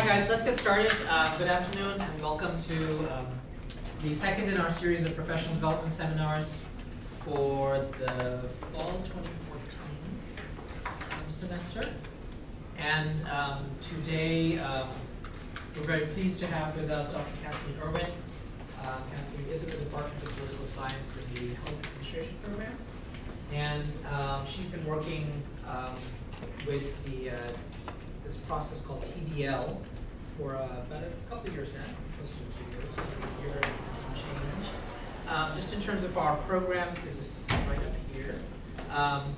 Hi guys, let's get started. Um, good afternoon and welcome to um, the second in our series of professional development seminars for the fall 2014 um, semester. And um, today um, we're very pleased to have with us Dr. Cathleen Erwin. Uh, Cathleen is in the Department of Political Science in the Health Administration program. And um, she's been working with the uh, this process called TBL for uh, about a couple of years now, close to two years, a year and some change. Um, just in terms of our programs, this is right up here. Um,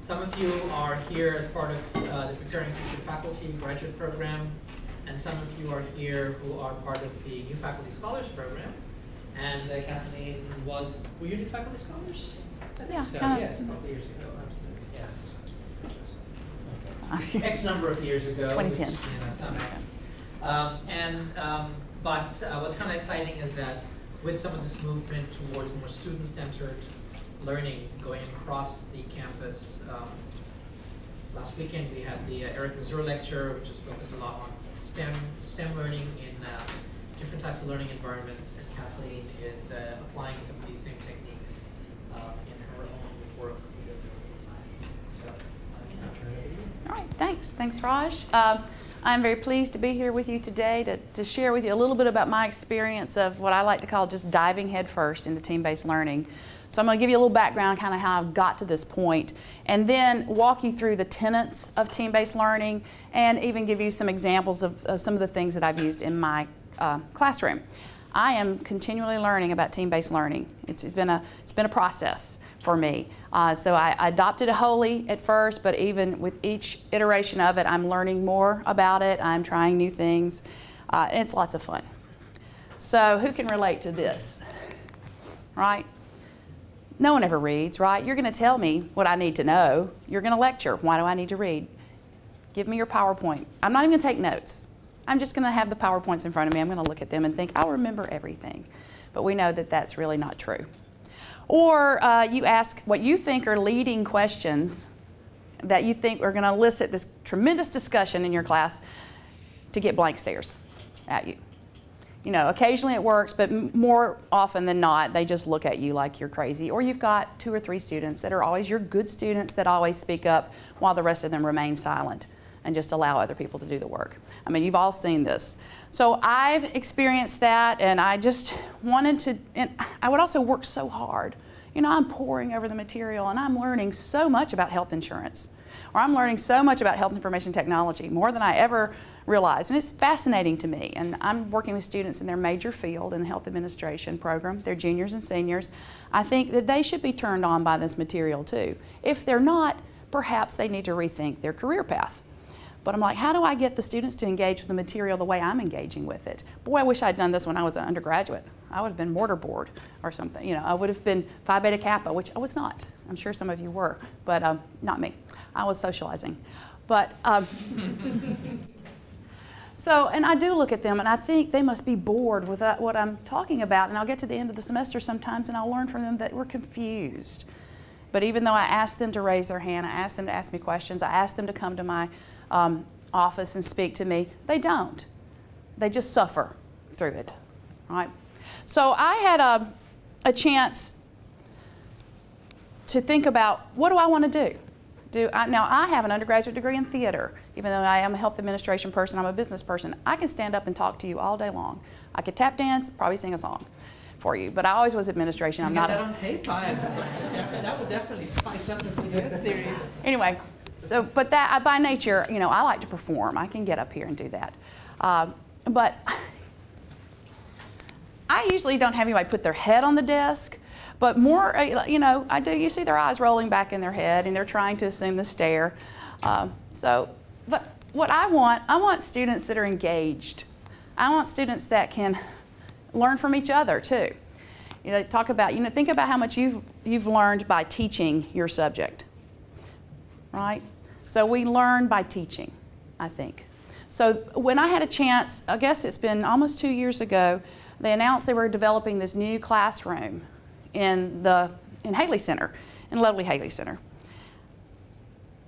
some of you are here as part of uh, the Preparing Future Faculty graduate program, and some of you are here who are part of the New Faculty Scholars program. And uh, Cathleen was, were you New Faculty Scholars? I think Yeah, so, kind of. yes, a couple of years ago, absolutely, yes. I'm here. X number of years ago. 2010. Which, you know, some X. Um, and, um, but uh, what's kind of exciting is that with some of this movement towards more student-centered learning going across the campus, um, last weekend we had the uh, Eric Mazur lecture, which is focused a lot on STEM, STEM learning in uh, different types of learning environments, and Cathleen is uh, applying some of these same techniques uh, in her own work with political science. So, uh, I'll turn it over to you. All right, thanks. Thanks, Raj. Um, I'm very pleased to be here with you today to, to share with you a little bit about my experience of what I like to call just diving headfirst into team-based learning. So I'm going to give you a little background, kind of how I've got to this point, and then walk you through the tenets of team-based learning, and even give you some examples of uh, some of the things that I've used in my uh, classroom. I am continually learning about team-based learning. It's been a it's been a process for me. Uh, so I, adopted a holy at first, but even with each iteration of it, I'm learning more about it. I'm trying new things, uh, and it's lots of fun. So who can relate to this, right? No one ever reads, right? You're going to tell me what I need to know. You're going to lecture. Why do I need to read? Give me your PowerPoint. I'm not even going to take notes. I'm just going to have the PowerPoints in front of me. I'm going to look at them and think, I'll remember everything. But we know that that's really not true. Or uh, you ask what you think are leading questions that you think are going to elicit this tremendous discussion in your class to get blank stares at you. You know, occasionally it works, but more often than not, they just look at you like you're crazy. Or you've got two or three students that are always your good students that always speak up while the rest of them remain silent and just allow other people to do the work. I mean, you've all seen this. So I've experienced that, and I just wanted to, and I would also work so hard. You know, I'm poring over the material and I'm learning so much about health insurance, or I'm learning so much about health information technology, more than I ever realized. And it's fascinating to me. And I'm working with students in their major field in the health administration program, they're juniors and seniors. I think that they should be turned on by this material too. If they're not, perhaps they need to rethink their career path. But I'm like, how do I get the students to engage with the material the way I'm engaging with it? Boy, I wish I'd done this when I was an undergraduate. I would have been mortar board or something. You know, I would have been Phi Beta Kappa, which I was not. I'm sure some of you were, but um, not me. I was socializing. But um, so, and I do look at them and I think they must be bored with that, what I'm talking about. And I'll get to the end of the semester sometimes and I'll learn from them that we're confused. But even though I ask them to raise their hand, I ask them to ask me questions, I ask them to come to my um, office and speak to me, they don't. They just suffer through it, right? So I had a, a chance to think about what do I want to do? Do I, now I have an undergraduate degree in theater. Even though I am a health administration person, I'm a business person. I can stand up and talk to you all day long. I could tap dance, probably sing a song for you. But I always was administration. I'm Get not. that on tape. I, that would definitely spice up the video series. anyway, so but that I, by nature, you know, I like to perform. I can get up here and do that. Um, but I usually don't have anybody put their head on the desk, but more, uh, you know, I do. You see their eyes rolling back in their head, and they're trying to assume the stare. Um, so, but what I want, I want students that are engaged. I want students that can learn from each other too. You know, talk about, you know, think about how much you've you've learned by teaching your subject right? So we learn by teaching, I think. So when I had a chance, I guess it's been almost two years ago, they announced they were developing this new classroom in the in Haley Center, in lovely Haley Center.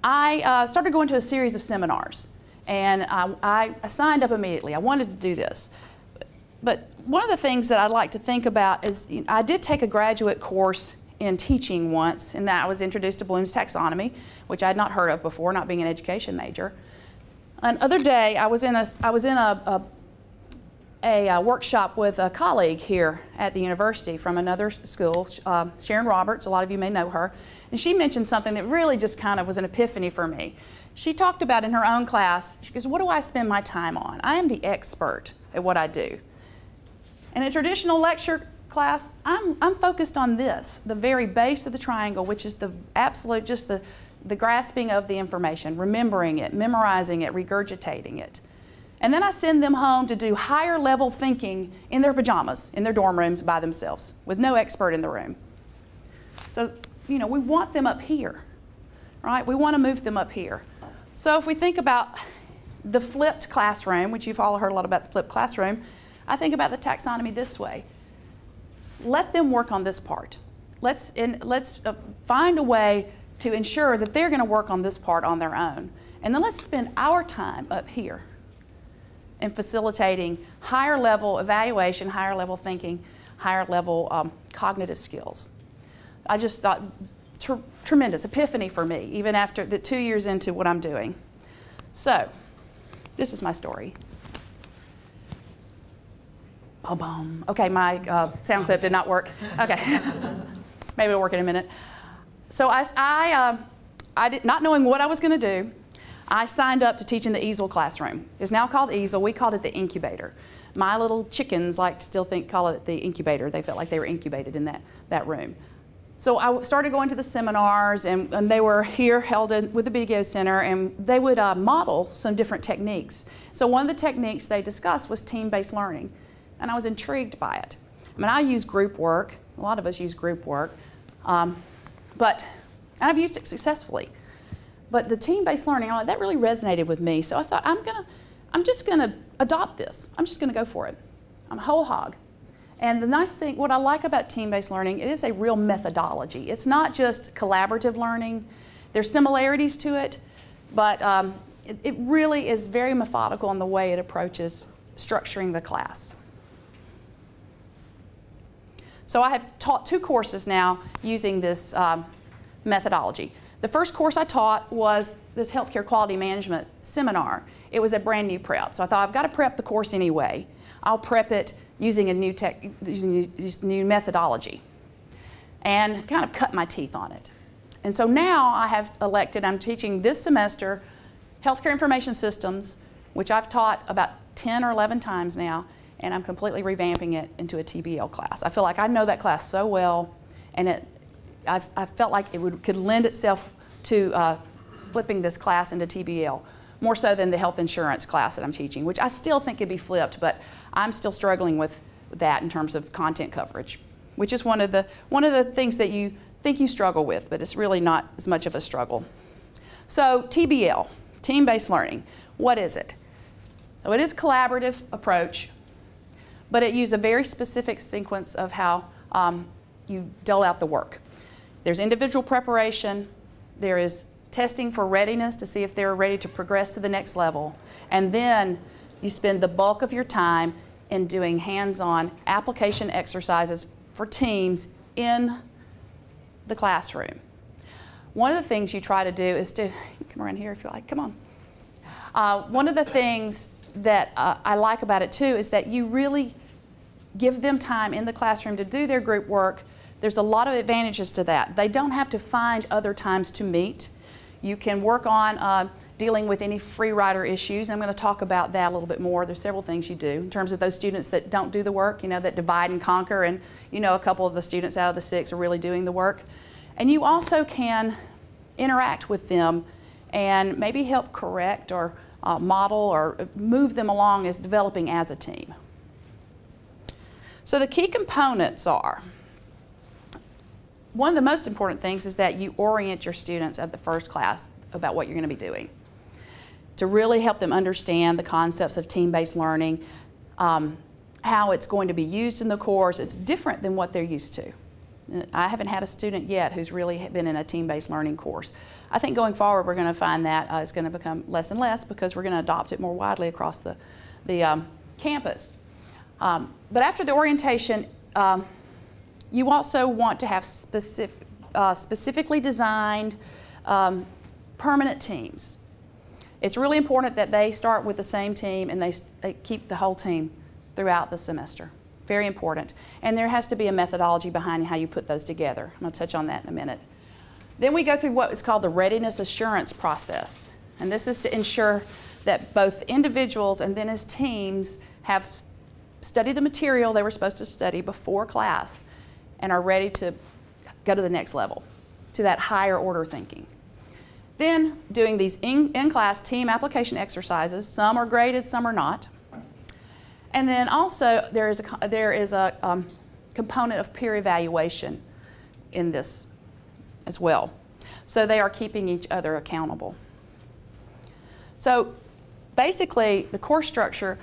I uh, started going to a series of seminars And I, I signed up immediately. I wanted to do this. But one of the things that I'd like to think about is you know, I did take a graduate course in teaching once, and that I was introduced to Bloom's taxonomy, which I had not heard of before, not being an education major. Another day, I was in a, I was in a, a a uh, workshop with a colleague here at the university from another school, uh, Sharon Roberts. A lot of you may know her. And she mentioned something that really just kind of was an epiphany for me. She talked about in her own class, she goes, What do I spend my time on? I am the expert at what I do. In a traditional lecture class, I'm, I'm focused on this, the very base of the triangle, which is the absolute, just the, the grasping of the information, remembering it, memorizing it, regurgitating it. And then I send them home to do higher level thinking in their pajamas, in their dorm rooms by themselves, with no expert in the room. So, you know, we want them up here, right? We want to move them up here. So if we think about the flipped classroom, which you've all heard a lot about the flipped classroom, I think about the taxonomy this way. Let them work on this part. Let's, let's uh, find a way to ensure that they're going to work on this part on their own. And then let's spend our time up here in facilitating higher level evaluation, higher level thinking, higher level um, cognitive skills. I just thought tr tremendous epiphany for me, even after the two years into what I'm doing. So, this is my story. Okay, my uh, sound clip did not work. Okay, maybe it'll work in a minute. So I, I, uh, I did, not knowing what I was going to do, I signed up to teach in the EASL classroom. It's now called EASL. We called it the incubator. My little chickens like to still think call it the incubator. They felt like they were incubated in that, that room. So I started going to the seminars, and, and they were here held in, with the Biggio Center, and they would uh, model some different techniques. So one of the techniques they discussed was team-based learning, and I was intrigued by it. I mean, I use group work. A lot of us use group work, um, but and I've used it successfully. But the team-based learning, that really resonated with me. So I thought, I'm gonna, I'm just gonna adopt this. I'm just gonna go for it. I'm a whole hog. And the nice thing, what I like about team-based learning, it is a real methodology. It's not just collaborative learning. There's similarities to it, but um, it, it really is very methodical in the way it approaches structuring the class. So I have taught two courses now using this um, methodology. The first course I taught was this healthcare quality management seminar. It was a brand new prep. So I thought I've got to prep the course anyway. I'll prep it using a new tech, using new methodology and kind of cut my teeth on it. And so now I have elected, I'm teaching this semester healthcare information systems, which I've taught about 10 or 11 times now, and I'm completely revamping it into a TBL class. I feel like I know that class so well, and it I, I felt like it would, could lend itself to uh, flipping this class into TBL, more so than the health insurance class that I'm teaching, which I still think could be flipped, but I'm still struggling with that in terms of content coverage, which is one of the, one of the things that you think you struggle with, but it's really not as much of a struggle. So TBL, team-based learning, what is it? So it is a collaborative approach, but it uses a very specific sequence of how um, you dole out the work. There's individual preparation, there is testing for readiness to see if they're ready to progress to the next level, and then you spend the bulk of your time in doing hands-on application exercises for teams in the classroom. One of the things you try to do is to, come around here if you like, come on. Uh, one of the things that uh, I like about it too is that you really give them time in the classroom to do their group work there's a lot of advantages to that. They don't have to find other times to meet. You can work on uh, dealing with any free rider issues. I'm going to talk about that a little bit more. There's several things you do in terms of those students that don't do the work, you know, that divide and conquer, and you know, a couple of the students out of the six are really doing the work. And you also can interact with them and maybe help correct or uh, model or move them along as developing as a team. So the key components are one of the most important things is that you orient your students at the first class about what you're going to be doing to really help them understand the concepts of team-based learning, um, how it's going to be used in the course. It's different than what they're used to. I haven't had a student yet who's really been in a team-based learning course. I think going forward we're going to find that uh, it's going to become less and less because we're going to adopt it more widely across the, the um, campus. Um, but after the orientation, um, you also want to have specific, uh, specifically designed um, permanent teams. It's really important that they start with the same team and they, they keep the whole team throughout the semester. Very important. And there has to be a methodology behind how you put those together. I'm going to touch on that in a minute. Then we go through what is called the readiness assurance process. And this is to ensure that both individuals and then as teams have studied the material they were supposed to study before class and are ready to go to the next level, to that higher order thinking. Then doing these in-class team application exercises. Some are graded, some are not. And then also there is a, there is a um, component of peer evaluation in this as well. So they are keeping each other accountable. So basically the course structure,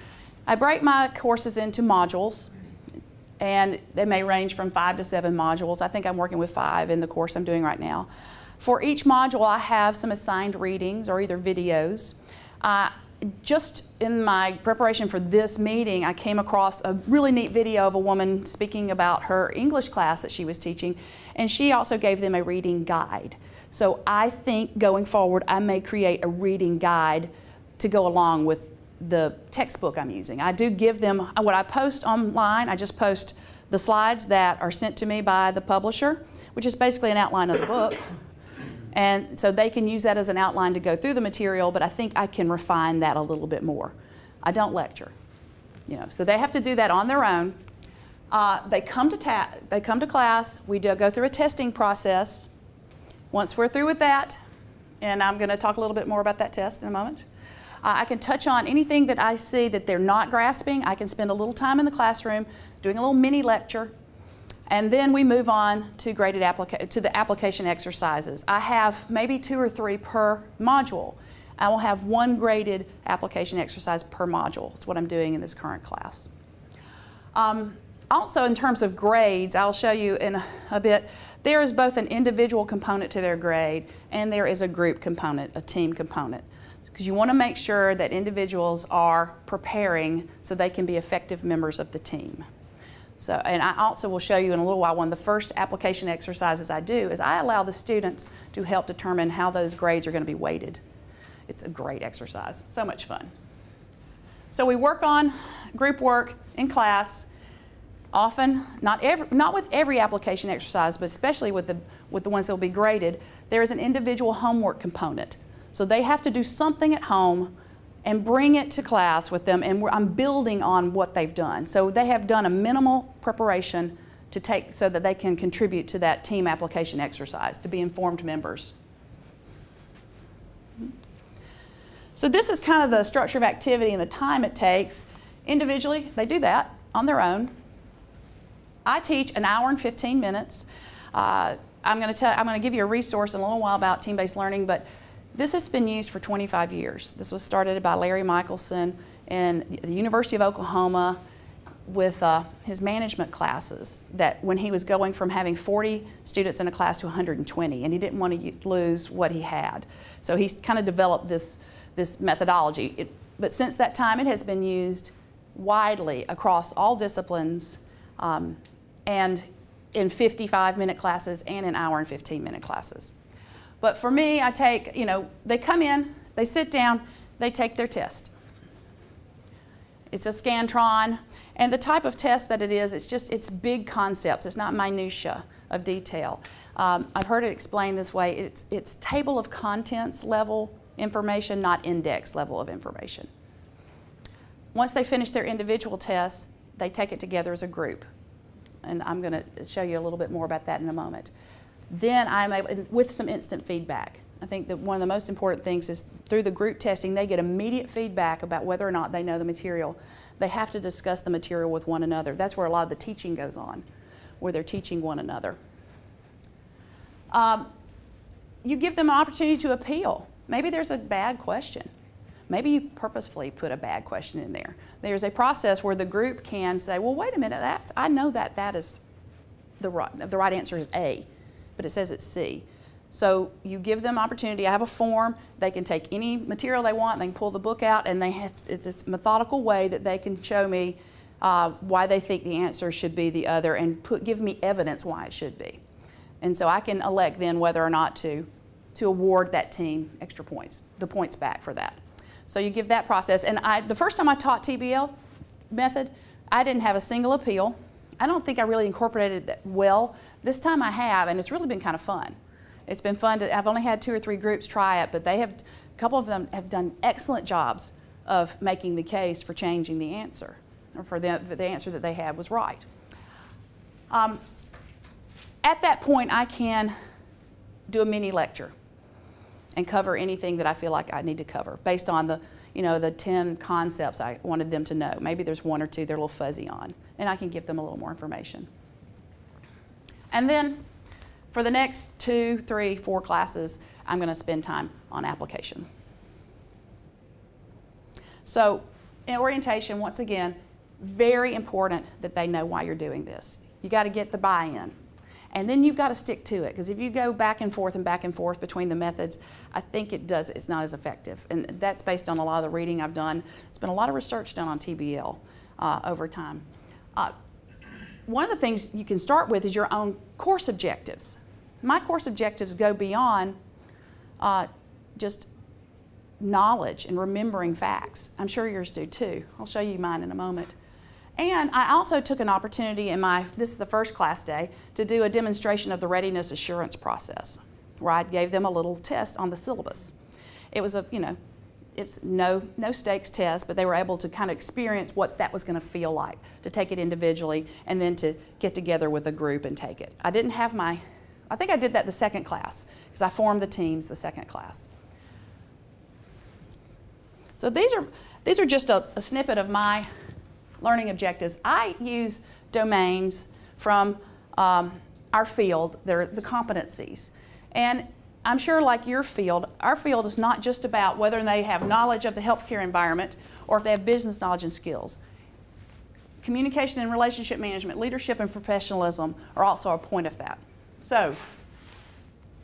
I break my courses into modules and they may range from five to seven modules. I think I'm working with five in the course I'm doing right now. For each module, I have some assigned readings or either videos. Uh, just in my preparation for this meeting, I came across a really neat video of a woman speaking about her English class that she was teaching, and she also gave them a reading guide. So I think going forward, I may create a reading guide to go along with the textbook I'm using. I do give them, what I post online, I just post the slides that are sent to me by the publisher, which is basically an outline of the book. And so they can use that as an outline to go through the material, but I think I can refine that a little bit more. I don't lecture, you know, so they have to do that on their own. Uh, they, come to they come to class, we do go through a testing process. Once we're through with that, and I'm going to talk a little bit more about that test in a moment, uh, I can touch on anything that I see that they're not grasping. I can spend a little time in the classroom doing a little mini lecture and then we move on to graded to the application exercises. I have maybe two or three per module. I will have one graded application exercise per module. That's what I'm doing in this current class. Um, also, in terms of grades, I'll show you in a, a bit, there is both an individual component to their grade and there is a group component, a team component. Because you want to make sure that individuals are preparing so they can be effective members of the team. So, and I also will show you in a little while, one of the first application exercises I do is I allow the students to help determine how those grades are going to be weighted. It's a great exercise, so much fun. So we work on group work in class, often, not, every, not with every application exercise, but especially with the, with the ones that will be graded, there is an individual homework component. So they have to do something at home and bring it to class with them, and I'm building on what they've done. So they have done a minimal preparation to take so that they can contribute to that team application exercise, to be informed members. So this is kind of the structure of activity and the time it takes. Individually, they do that on their own. I teach an hour and 15 minutes. Uh, I'm going to tell, I'm going to give you a resource in a little while about team-based learning, but this has been used for 25 years. This was started by Larry Michaelsen in the University of Oklahoma with uh, his management classes that when he was going from having 40 students in a class to 120 and he didn't want to lose what he had. So he's kind of developed this, this methodology. It, but since that time it has been used widely across all disciplines um, and in 55 minute classes and in hour and 15 minute classes. But for me, I take, you know, they come in, they sit down, they take their test. It's a Scantron, and the type of test that it is, it's just, it's big concepts. It's not minutia of detail. Um, I've heard it explained this way. It's, it's table of contents level information, not index level of information. Once they finish their individual tests, they take it together as a group. And I'm going to show you a little bit more about that in a moment then I'm able, with some instant feedback. I think that one of the most important things is through the group testing, they get immediate feedback about whether or not they know the material. They have to discuss the material with one another. That's where a lot of the teaching goes on, where they're teaching one another. Um, you give them an opportunity to appeal. Maybe there's a bad question. Maybe you purposefully put a bad question in there. There's a process where the group can say, well, wait a minute, that, I know that that is the right, the right answer is A, but it says it's C. So you give them opportunity. I have a form. They can take any material they want. They can pull the book out, and they have it's a methodical way that they can show me uh, why they think the answer should be the other, and put give me evidence why it should be. And so I can elect then whether or not to to award that team extra points, the points back for that. So you give that process. And I, the first time I taught TBL method, I didn't have a single appeal. I don't think I really incorporated that well. This time I have, and it's really been kind of fun. It's been fun to, I've only had two or three groups try it, but they have, a couple of them have done excellent jobs of making the case for changing the answer, or for the, the answer that they had was right. Um, at that point, I can do a mini lecture and cover anything that I feel like I need to cover based on the, you know, the 10 concepts I wanted them to know. Maybe there's one or two they're a little fuzzy on, and I can give them a little more information. And then for the next two, three, four classes, I'm going to spend time on application. So, in orientation, once again, very important that they know why you're doing this. You got to get the buy in. And then you've got to stick to it because if you go back and forth and back and forth between the methods, I think it does, it's not as effective. And that's based on a lot of the reading I've done. There's been a lot of research done on TBL uh, over time. Uh, one of the things you can start with is your own course objectives. My course objectives go beyond uh, just knowledge and remembering facts. I'm sure yours do too. I'll show you mine in a moment. And I also took an opportunity in my, this is the first class day, to do a demonstration of the readiness assurance process, where I gave them a little test on the syllabus. It was a, you know, it's no, no stakes test, but they were able to kind of experience what that was going to feel like, to take it individually and then to get together with a group and take it. I didn't have my, I think I did that the second class, because I formed the teams the second class. So these are, these are just a, a snippet of my learning objectives. I use domains from um, our field, they're the competencies. And I'm sure like your field, our field is not just about whether they have knowledge of the healthcare environment or if they have business knowledge and skills. Communication and relationship management, leadership and professionalism are also a point of that. So,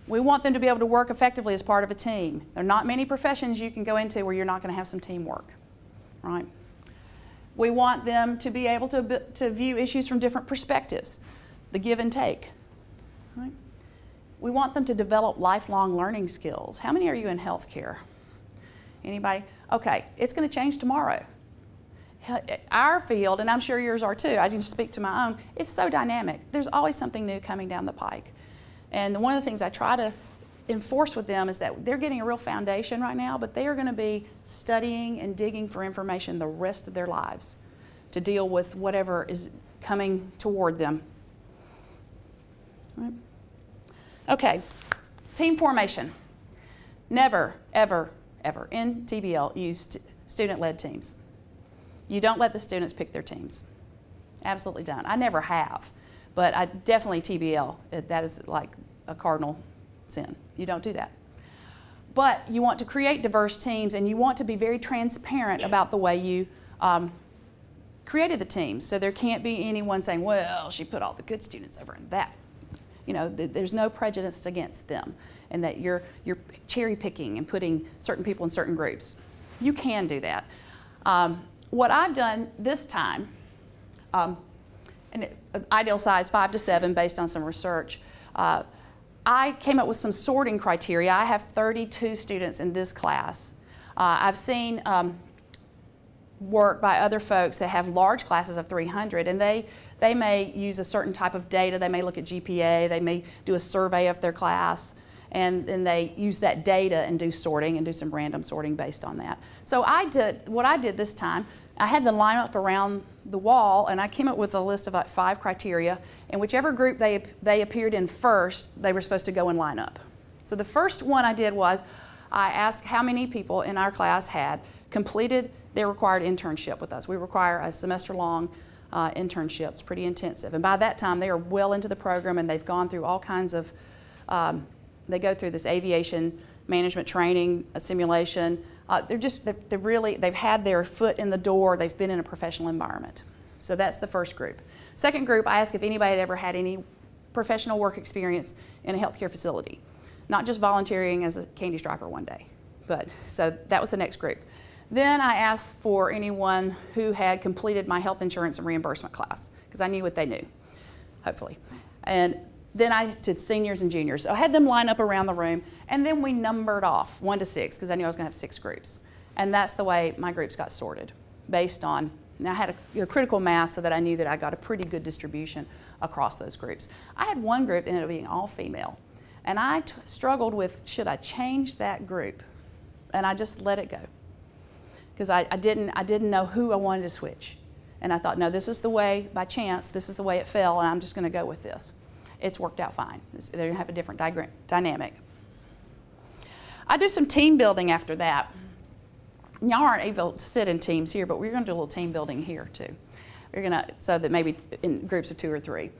we want them to be able to work effectively as part of a team. There are not many professions you can go into where you're not going to have some teamwork, right? We want them to be able to, to view issues from different perspectives, the give and take, right? We want them to develop lifelong learning skills. How many are you in healthcare? Anybody? Okay, it's going to change tomorrow. Our field, and I'm sure yours are too, I can speak to my own, it's so dynamic. There's always something new coming down the pike. And one of the things I try to enforce with them is that they're getting a real foundation right now, but they are going to be studying and digging for information the rest of their lives to deal with whatever is coming toward them. Right. Okay, team formation. Never, ever, ever in TBL use st student-led teams. You don't let the students pick their teams. Absolutely don't. I never have, but I definitely TBL. That is like a cardinal sin. You don't do that. But you want to create diverse teams and you want to be very transparent about the way you um, created the teams. So there can't be anyone saying, well, she put all the good students over in that you know, th there's no prejudice against them and that you're, you're cherry picking and putting certain people in certain groups. You can do that. Um, what I've done this time, um, an ideal size five to seven based on some research, uh, I came up with some sorting criteria. I have 32 students in this class. Uh, I've seen um, work by other folks that have large classes of 300 and they they may use a certain type of data. They may look at GPA. They may do a survey of their class. And then they use that data and do sorting and do some random sorting based on that. So I did, what I did this time, I had them line up around the wall and I came up with a list of like five criteria. And whichever group they, they appeared in first, they were supposed to go and line up. So the first one I did was I asked how many people in our class had completed their required internship with us. We require a semester long uh, internships, pretty intensive. And by that time, they are well into the program and they've gone through all kinds of, um, they go through this aviation management training, a simulation. Uh, they're just, they're, they're really, they've had their foot in the door, they've been in a professional environment. So that's the first group. Second group, I asked if anybody had ever had any professional work experience in a healthcare facility, not just volunteering as a candy striper one day. But so that was the next group. Then I asked for anyone who had completed my health insurance and reimbursement class because I knew what they knew, hopefully. And then I did seniors and juniors. So I had them line up around the room, and then we numbered off one to six because I knew I was going to have six groups. And that's the way my groups got sorted based on, I had a, critical mass so that I knew that I got a pretty good distribution across those groups. I had one group that ended up being all female, and I struggled with should I change that group? And I just let it go because I, I, didn't, I didn't know who I wanted to switch. And I thought, no, this is the way, by chance, this is the way it fell, and I'm just going to go with this. It's worked out fine. To have a different dynamic. I do some team building after that. Y'all aren't able to sit in teams here, but we're going to do a little team building here too. We're going to, so that maybe in groups of two or three.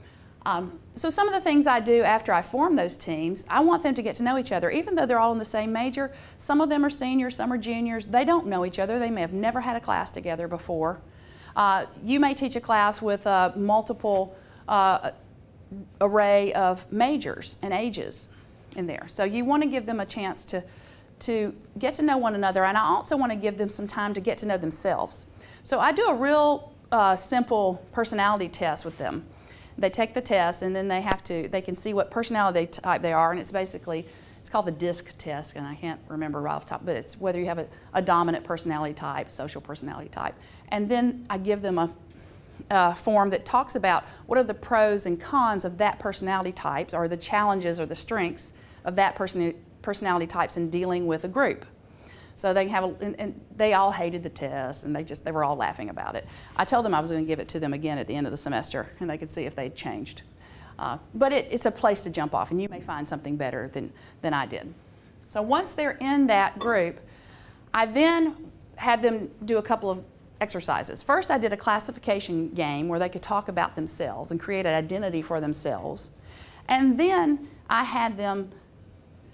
Um, so some of the things I do after I form those teams, I want them to get to know each other. Even though they're all in the same major, some of them are seniors, some are juniors. They don't know each other. They may have never had a class together before. Uh, you may teach a class with a multiple uh, array of majors and ages in there. So you want to give them a chance to, to get to know one another, and I also want to give them some time to get to know themselves. So I do a real uh, simple personality test with them. They take the test and then they have to, they can see what personality type they are and it's basically, it's called the DISC test and I can't remember right off the top, but it's whether you have a, a dominant personality type, social personality type. And then I give them a, a form that talks about what are the pros and cons of that personality type or the challenges or the strengths of that person, personality types in dealing with a group. So they have, a, and, and, they all hated the test, and they just they were all laughing about it. I told them I was going to give it to them again at the end of the semester, and they could see if they'd changed. Uh, but it, it's a place to jump off, and you may find something better than than I did. So once they're in that group, I then had them do a couple of exercises. First, I did a classification game where they could talk about themselves and create an identity for themselves, and then I had them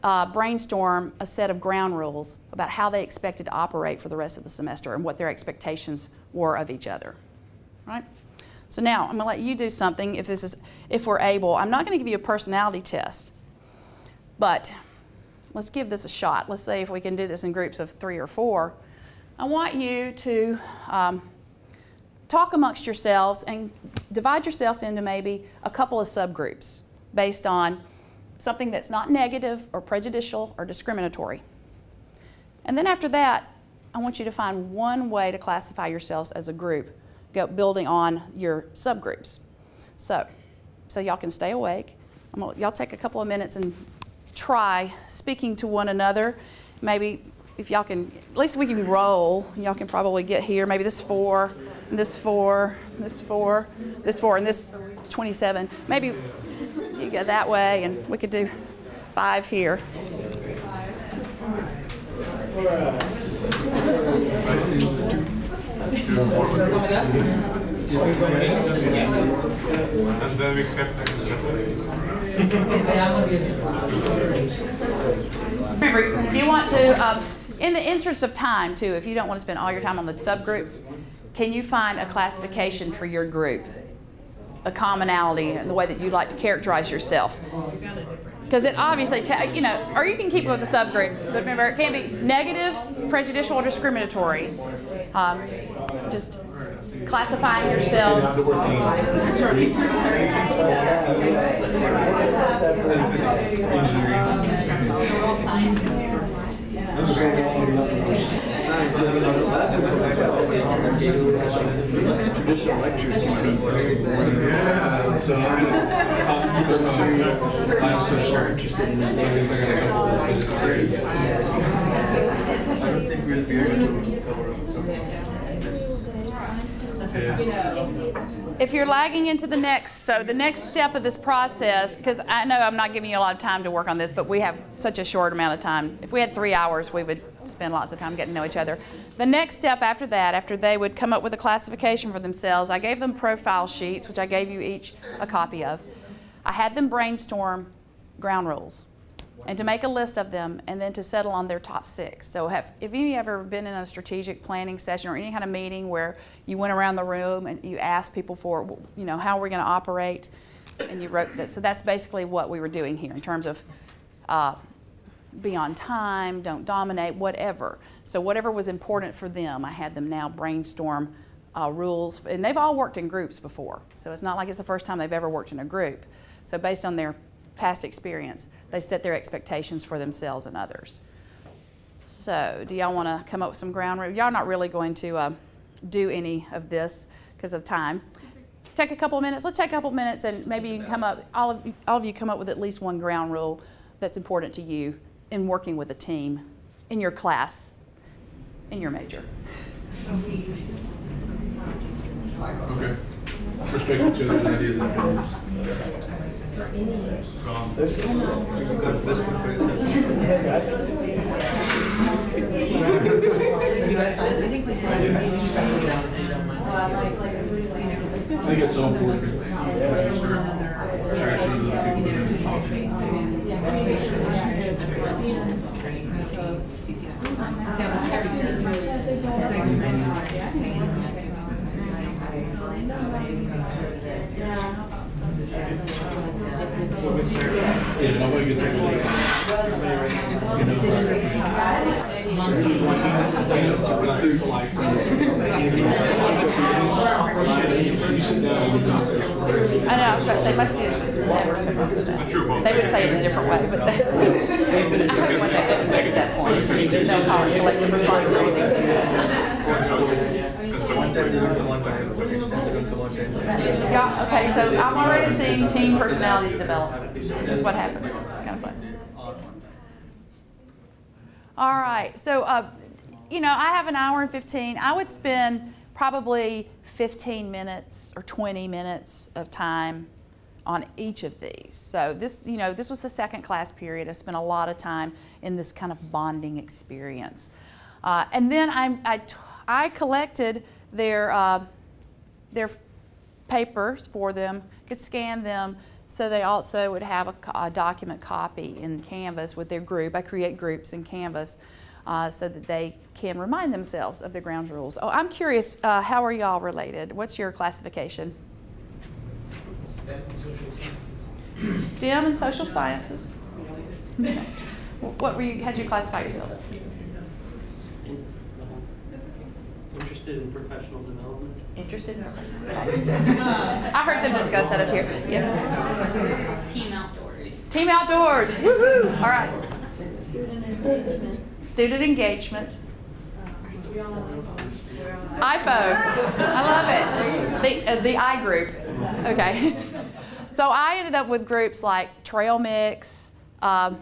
uh, brainstorm a set of ground rules about how they expected to operate for the rest of the semester and what their expectations were of each other. Right? So now I'm going to let you do something if this is if we're able. I'm not going to give you a personality test, but let's give this a shot. Let's say if we can do this in groups of three or four. I want you to um, talk amongst yourselves and divide yourself into maybe a couple of subgroups based on something that's not negative or prejudicial or discriminatory. And then after that, I want you to find one way to classify yourselves as a group, building on your subgroups. So, so y'all can stay awake. Y'all take a couple of minutes and try speaking to one another. Maybe if y'all can, at least we can roll. Y'all can probably get here. Maybe this four, this four, this four, this four, and this 27. Maybe you go that way, and we could do five here. And then we have to separate. Remember, if you want to, um, in the interest of time too, if you don't want to spend all your time on the subgroups, can you find a classification for your group? a commonality in the way that you like to characterize yourself. Because it obviously, you know, or you can keep it with the subgroups, but remember, it can be negative, prejudicial, or discriminatory. Um, just classifying yourselves. Traditional lectures can be very Yeah, so I'm just classes are interested in that. I don't think we'll be able to cover If you're lagging into the next, so the next step of this process, because I know I'm not giving you a lot of time to work on this, but we have such a short amount of time. If we had three hours, we would spend lots of time getting to know each other. The next step after that, after they would come up with a classification for themselves, I gave them profile sheets, which I gave you each a copy of. I had them brainstorm ground rules and to make a list of them and then to settle on their top six. So have, if you ever been in a strategic planning session or any kind of meeting where you went around the room and you asked people for, you know, how are we going to operate, and you wrote that. So that's basically what we were doing here in terms of uh, be on time, don't dominate, whatever. So whatever was important for them, I had them now brainstorm uh, rules, and they've all worked in groups before. So it's not like it's the first time they've ever worked in a group. So based on their past experience, they set their expectations for themselves and others. So do y'all want to come up with some ground rules? Y'all not really going to uh, do any of this because of time. Take a couple of minutes. Let's take a couple of minutes and maybe you can come up, all of, you, all of you come up with at least one ground rule that's important to you in working with a team in your class, in your major. Okay. Respect each other's ideas and opinions. Think we You. I think it's so important. She- I know, I was about to say, my students would never. They would say it a different way, but they, I hope when they get to that point, they'll call it collective responsibility. Yeah, okay, so I'm already seeing team personalities develop, which is what happens. It's kind of fun. All right, so, uh, you know, I have an hour and 15. I would spend probably 15 minutes or 20 minutes of time on each of these. So this, you know, this was the second class period. I spent a lot of time in this kind of bonding experience. Uh, and then I, I, I collected their, uh, their papers for them, could scan them, so they also would have a, a document copy in Canvas with their group. I create groups in Canvas uh, so that they can remind themselves of the ground rules. Oh, I'm curious, uh, how are y'all related? What's your classification? STEM and social sciences. STEM and social sciences. what were you? How'd you classify yourselves? Interested in professional development. Interested in. I heard them discuss that up here. Yes. Team outdoors. Team outdoors. Woohoo! All right. Student engagement. Student engagement. iPhones. I love it. The, uh, the I group. Okay. So I ended up with groups like Trail Mix. Um,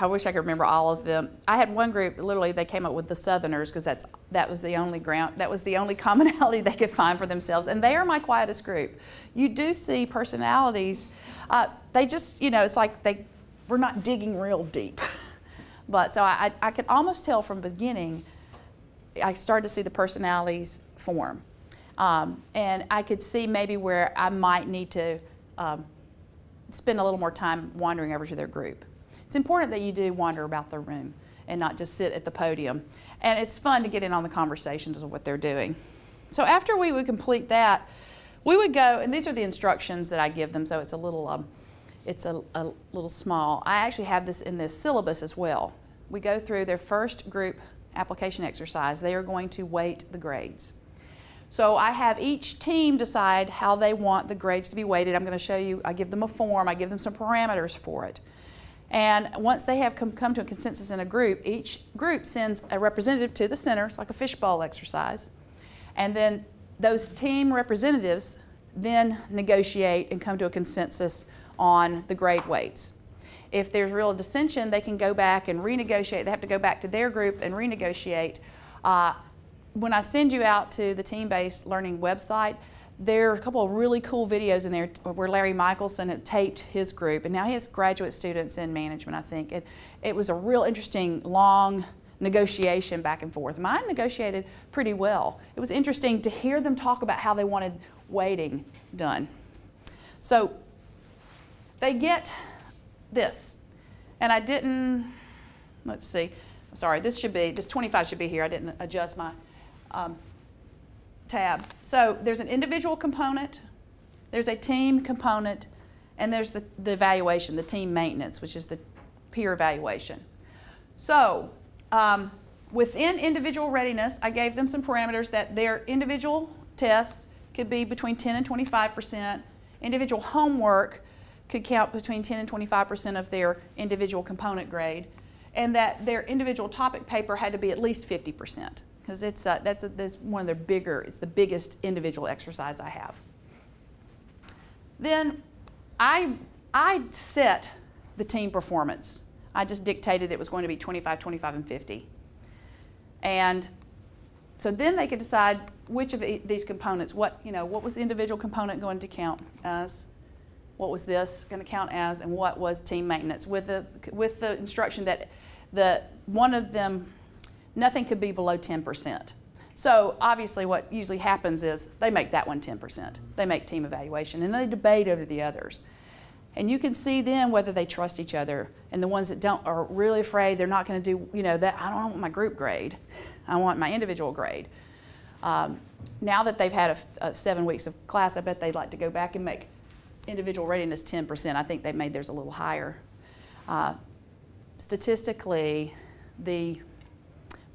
I wish I could remember all of them. I had one group, literally, they came up with the Southerners because that's that was the only ground, that was the only commonality they could find for themselves, and they are my quietest group. You do see personalities. Uh, they just, you know, it's like they we're not digging real deep. but so I, I, I could almost tell from beginning. I started to see the personalities form, um, and I could see maybe where I might need to. Um, spend a little more time wandering over to their group. It's important that you do wander about the room and not just sit at the podium. And it's fun to get in on the conversations of what they're doing. So after we would complete that, we would go, and these are the instructions that I give them, so it's a little, um, it's a, a little small. I actually have this in this syllabus as well. We go through their first group application exercise. They are going to weight the grades. So I have each team decide how they want the grades to be weighted. I'm going to show you, I give them a form, I give them some parameters for it. And once they have come, come to a consensus in a group, each group sends a representative to the center. It's like a fishbowl exercise. And then those team representatives then negotiate and come to a consensus on the grade weights. If there's real dissension, they can go back and renegotiate. They have to go back to their group and renegotiate. Uh, when I send you out to the team-based learning website, there are a couple of really cool videos in there where Larry Michaelsen had taped his group, and now he has graduate students in management, I think. And it was a real interesting, long negotiation back and forth. Mine negotiated pretty well. It was interesting to hear them talk about how they wanted weighting done. So they get this, and I didn't, let's see, sorry, this should be, this 25 should be here. I didn't adjust my um, tabs. So there's an individual component, there's a team component, and there's the, the evaluation, the team maintenance, which is the peer evaluation. So, um, within individual readiness, I gave them some parameters that their individual tests could be between 10 and 25 percent. Individual homework could count between 10 and 25 percent of their individual component grade, and that their individual topic paper had to be at least 50 percent because it's uh, that's, a, one of their bigger, it's the biggest individual exercise I have. Then I I set the team performance. I just dictated it was going to be 25, 25, and 50. And so then they could decide which of these components, what, you know, what was the individual component going to count as, what was this going to count as, and what was team maintenance with the, with the instruction that the, one of them, nothing could be below 10%. So obviously what usually happens is they make that one 10%. They make team evaluation and they debate over the others. And you can see then whether they trust each other. And the ones that don't are really afraid they're not going to do, you know, that I don't want my group grade. I want my individual grade. Um, now that they've had a, a seven weeks of class, I bet they'd like to go back and make individual readiness 10%. I think they made theirs a little higher. Uh, statistically, the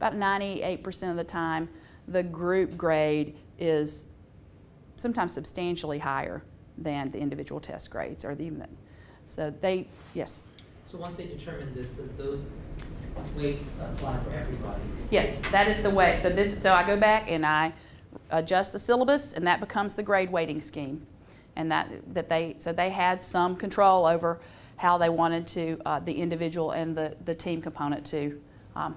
about 98% of the time, the group grade is sometimes substantially higher than the individual test grades or the. So they, yes, So once they determine this, that those weights apply for everybody. yes, that is the way. So this, so I go back and I adjust the syllabus, and that becomes the grade weighting scheme, and that that they so they had some control over how they wanted to uh, the individual and the the team component to um,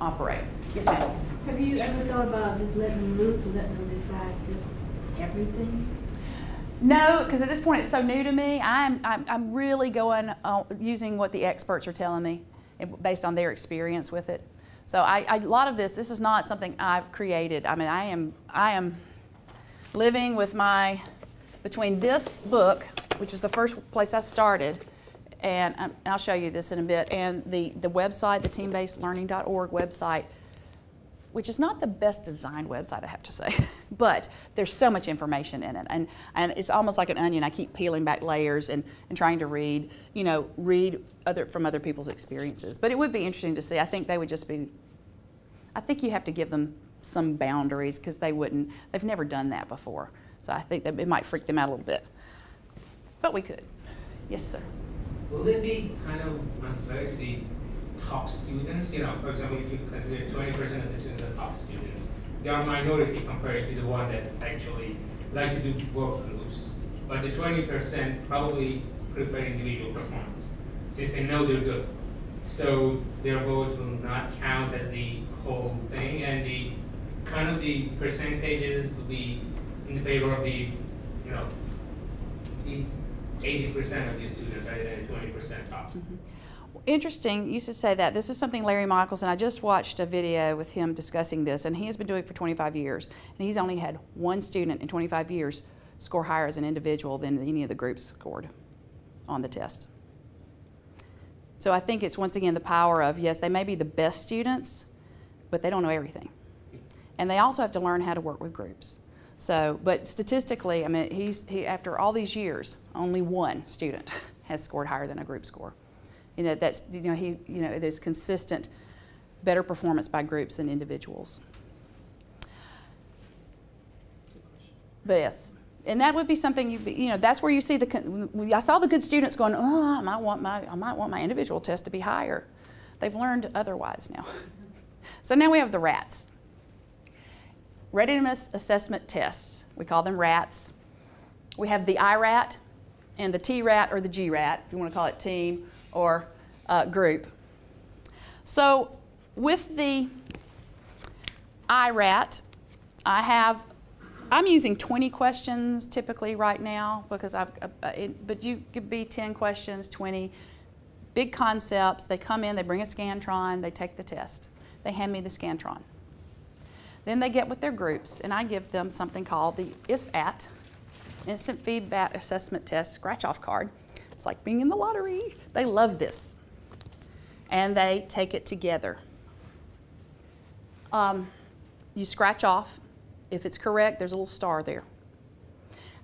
operate. Yes, ma'am. Have you ever thought about just letting them loose and letting them decide just everything? No, because at this point it's so new to me. I'm, I'm, I'm really going uh, using what the experts are telling me eh, based on their experience with it. So I, I, a lot of this, this is not something I've created. I mean, I am, I am living with my, between this book, which is the first place I started, and um, I'll show you this in a bit, and the, the website, the teambasedlearning.org website, which is not the best designed website, I have to say, but there's so much information in it, and, and it's almost like an onion. I keep peeling back layers and, and trying to read, you know, read other from other people's experiences. But it would be interesting to see. I think they would just be. I think you have to give them some boundaries because they wouldn't. They've never done that before, so I think that it might freak them out a little bit. But we could. Yes, sir. Will it be kind of unfair to the top students? You know, for example, if you consider twenty percent of the students are top students, they are minority compared to the one that's actually like to do work groups. But the twenty percent probably prefer individual performance, since they know they're good. So their vote will not count as the whole thing, and the kind of the percentages will be in favor of the, you know, the eighty percent of the students rather than twenty percent top. Mm-hmm. Interesting, you should say that. This is something Larry Michaelsen, and I just watched a video with him discussing this, and he has been doing it for 25 years. And he's only had one student in 25 years score higher as an individual than any of the groups scored on the test. So I think it's once again the power of yes, they may be the best students, but they don't know everything. And they also have to learn how to work with groups. So, but statistically, I mean, he's, he, after all these years, only one student has scored higher than a group score. You know, that's, you know, he, you know, there's consistent better performance by groups than individuals. But yes, and that would be something you, you know, that's where you see the. I saw the good students going, oh, I might want my, I might want my individual test to be higher. They've learned otherwise now. so now we have the RATs. Readiness Assessment Tests. We call them RATs. We have the IRAT and the TRAT or the GRAT, if you want to call it team or uh, group. So with the IRAT, I have, I'm using 20 questions typically right now because I've, uh, it, but you could be 10 questions, 20. Big concepts, they come in, they bring a Scantron, they take the test. They hand me the Scantron. Then they get with their groups, and I give them something called the IF-AT, Instant Feedback Assessment Test Scratch Off Card. It's like being in the lottery. They love this. And they take it together. Um, you scratch off. If it's correct, there's a little star there.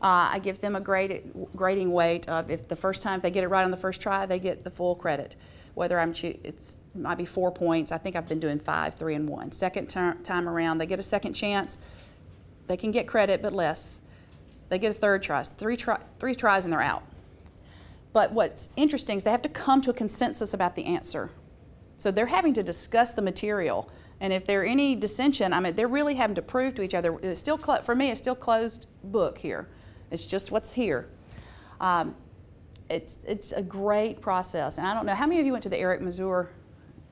Uh, I give them a grade, grading weight of if the first time they get it right on the first try, they get the full credit. Whether I'm it's it might be four points. I think I've been doing five, three, and one. Second time around, they get a second chance. They can get credit, but less. They get a third try, three try, three tries, and they're out. But what's interesting is they have to come to a consensus about the answer. So they're having to discuss the material. And if there are any dissension, I mean, they're really having to prove to each other. It's still, for me, it's still closed book here. It's just what's here. Um, it's, it's a great process. And I don't know, how many of you went to the Eric Mazur?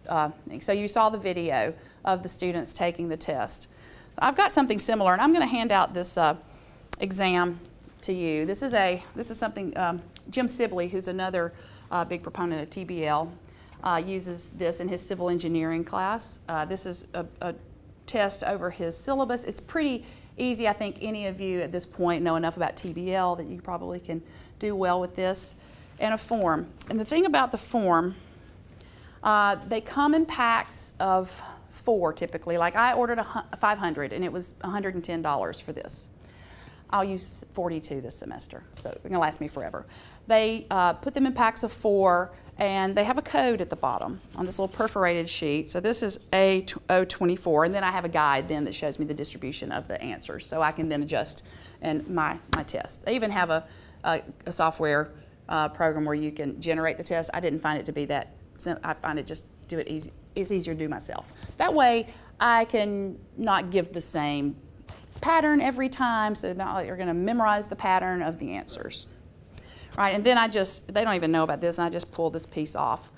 Uh, so you saw the video of the students taking the test. I've got something similar, and I'm going to hand out this uh, exam to you. This is a this is something um, Jim Sibley, who's another uh, big proponent of TBL, uh, uses this in his civil engineering class. Uh, this is a, a test over his syllabus. It's pretty easy. I think any of you at this point know enough about TBL that you probably can do well with this. And a form. And the thing about the form, uh, they come in packs of four typically. Like I ordered a 500 and it was $110 for this. I'll use 42 this semester, so it's gonna last me forever. They uh, put them in packs of four, and they have a code at the bottom on this little perforated sheet. So this is A024, and then I have a guide then that shows me the distribution of the answers, so I can then adjust and my my test. They even have a a, a software uh, program where you can generate the test. I didn't find it to be that. I find it just do it easy. It's easier to do myself. That way, I can not give the same pattern every time, so not like you're going to memorize the pattern of the answers. Right, and then I just, they don't even know about this, and I just pull this piece off.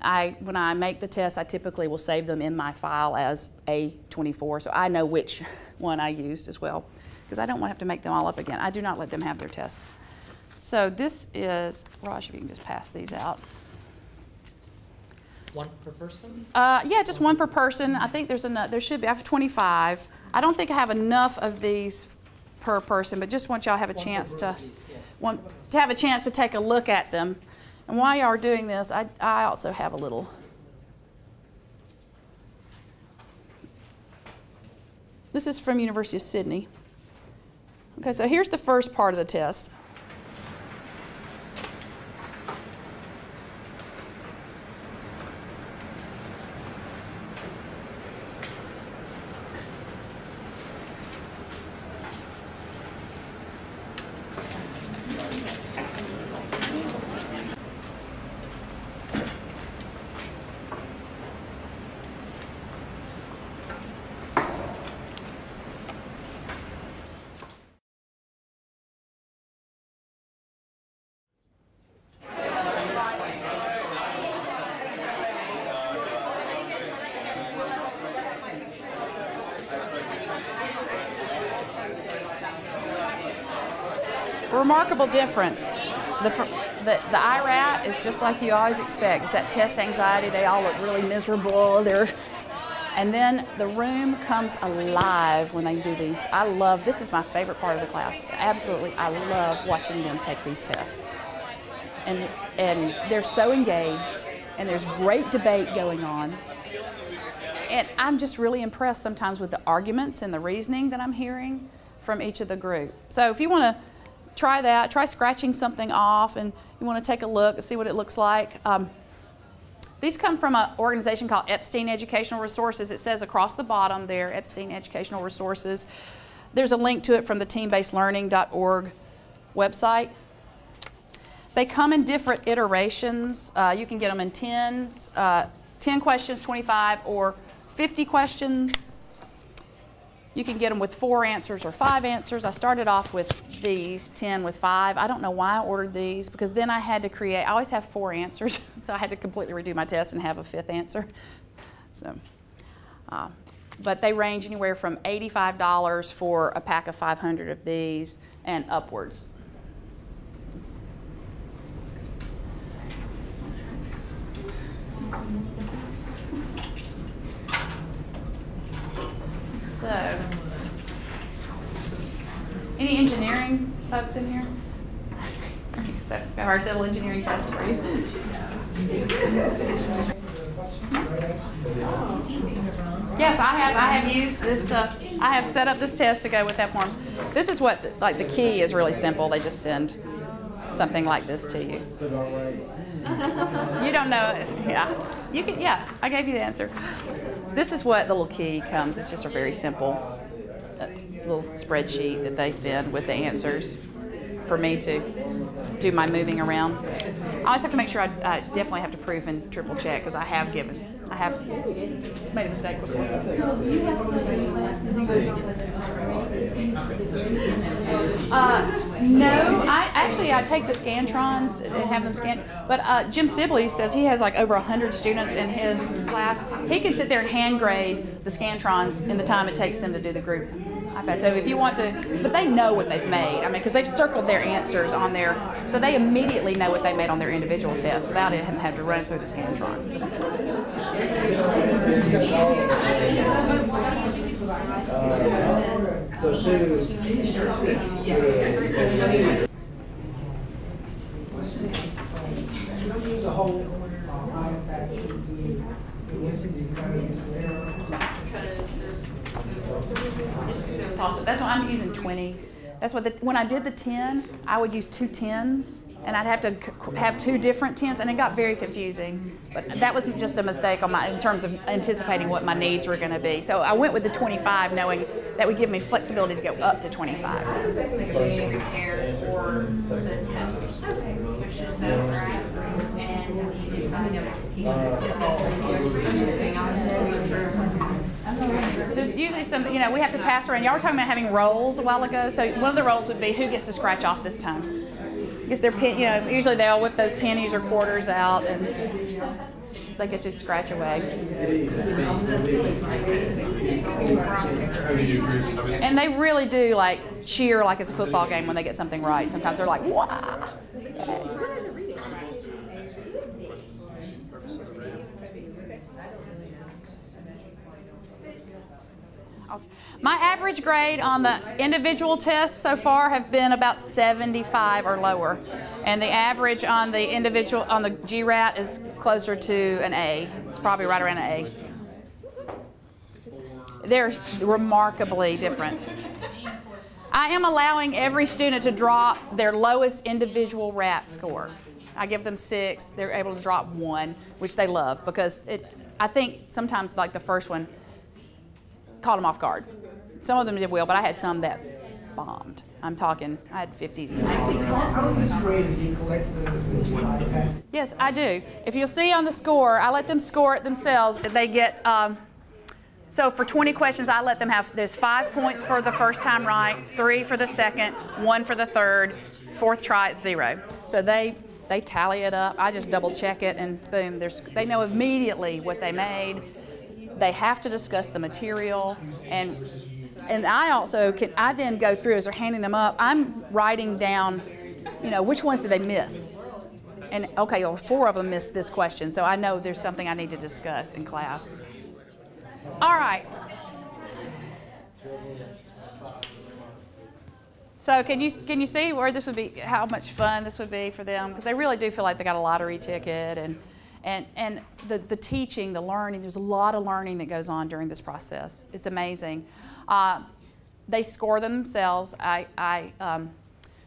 I, when I make the test, I typically will save them in my file as A24, so I know which one I used as well, because I don't want to have to make them all up again. I do not let them have their tests. So this is, Raj, if you can just pass these out. One per person? Uh, yeah, just one per person. I think there's enough, there should be, I have 25. I don't think I have enough of these per person, but just want y'all to have a One chance to, least, yeah. want, to have a chance to take a look at them. And while y'all are doing this, I, I also have a little. This is from University of Sydney. Okay, so here's the first part of the test. Difference. The, the, the IRAT is just like you always expect. It's that test anxiety. They all look really miserable. They're, and then the room comes alive when they do these. I love, this is my favorite part of the class. Absolutely, I love watching them take these tests. And, and they're so engaged, and there's great debate going on. And I'm just really impressed sometimes with the arguments and the reasoning that I'm hearing from each of the group. So if you want to try that, try scratching something off, and you want to take a look and see what it looks like. Um, these come from an organization called Epstein Educational Resources. It says across the bottom there, Epstein Educational Resources. There's a link to it from the teambasedlearning.org website. They come in different iterations. Uh, you can get them in 10, uh, 10 questions, 25, or 50 questions. You can get them with four answers or five answers. I started off with these 10 with five. I don't know why I ordered these because then I had to create, I always have four answers, so I had to completely redo my test and have a fifth answer. So, uh, but they range anywhere from $85 for a pack of 500 of these and upwards. So, any engineering folks in here? So, have our civil engineering test for you. Yes, I have. I have used this. Uh, I have set up this test to go with that form. This is what like the key is really simple. They just send something like this to you. You don't know it. Yeah. You can. Yeah. I gave you the answer. This is what the little key comes. It's just a very simple Uh, little spreadsheet that they send with the answers for me to do my moving around. I always have to make sure I, I definitely have to prove and triple check because I have given, I have made a mistake before. Uh, no, I actually I take the scantrons and have them scan. But uh, Jim Sibley says he has like over hundred students in his class. He can sit there and hand grade the scantrons in the time it takes them to do the group. So if you want to, but they know what they've made. I mean, because they've circled their answers on there, so they immediately know what they made on their individual test without it having to run through the scantron. So two. That's why I'm using 20. That's what the, when I did the 10, I would use two 10s and I'd have to have two different 10s and it got very confusing. But that was just a mistake on my in terms of anticipating what my needs were going to be. So I went with the 25 knowing that would give me flexibility to go up to 25. prepared for the test, which is the GRAT and There's usually some, you know, we have to pass around. Y'all were talking about having roles a while ago. So one of the roles would be who gets to scratch off this time. Gets their pen, you know, usually they'll whip those pennies or quarters out and they get to scratch away. And they really do like cheer like it's a football game when they get something right. Sometimes they're like, wow. My average grade on the individual tests so far have been about 75 or lower. And the average on the individual, on the GRAT is closer to an A. It's probably right around an A. They're remarkably different. I am allowing every student to drop their lowest individual RAT score. I give them six, they're able to drop one, which they love because it, I think sometimes like the first one caught them off guard. Some of them did well, but I had some that bombed. I'm talking, I had 50s and 60s. Yes, I do. If you'll see on the score, I let them score it themselves. They get, um, so for 20 questions, I let them have, there's five points for the first time right, three for the second, one for the third, fourth try at zero. So they, they tally it up. I just double check it and boom, there's, they know immediately what they made. They have to discuss the material and and I also can I then go through as they're handing them up, I'm writing down, you know, which ones did they miss? And okay, well, four of them missed this question, so I know there's something I need to discuss in class. All right. So can you can you see where this would be how much fun this would be for them because they really do feel like they got a lottery ticket and and and the the teaching the learning there's a lot of learning that goes on during this process it's amazing uh, they score themselves I I um,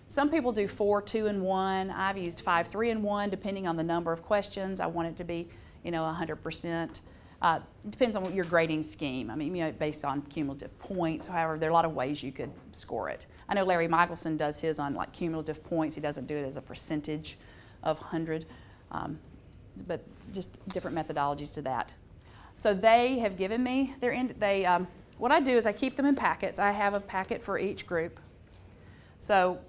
some people do four two and one I've used five three and one depending on the number of questions I want it to be you know 100 percent uh, it depends on your grading scheme. I mean, you know, based on cumulative points. However, there are a lot of ways you could score it. I know Larry Michaelsen does his on like cumulative points. He doesn't do it as a percentage of 100, um, but just different methodologies to that. So they have given me their, in, they, um, what I do is I keep them in packets. I have a packet for each group. So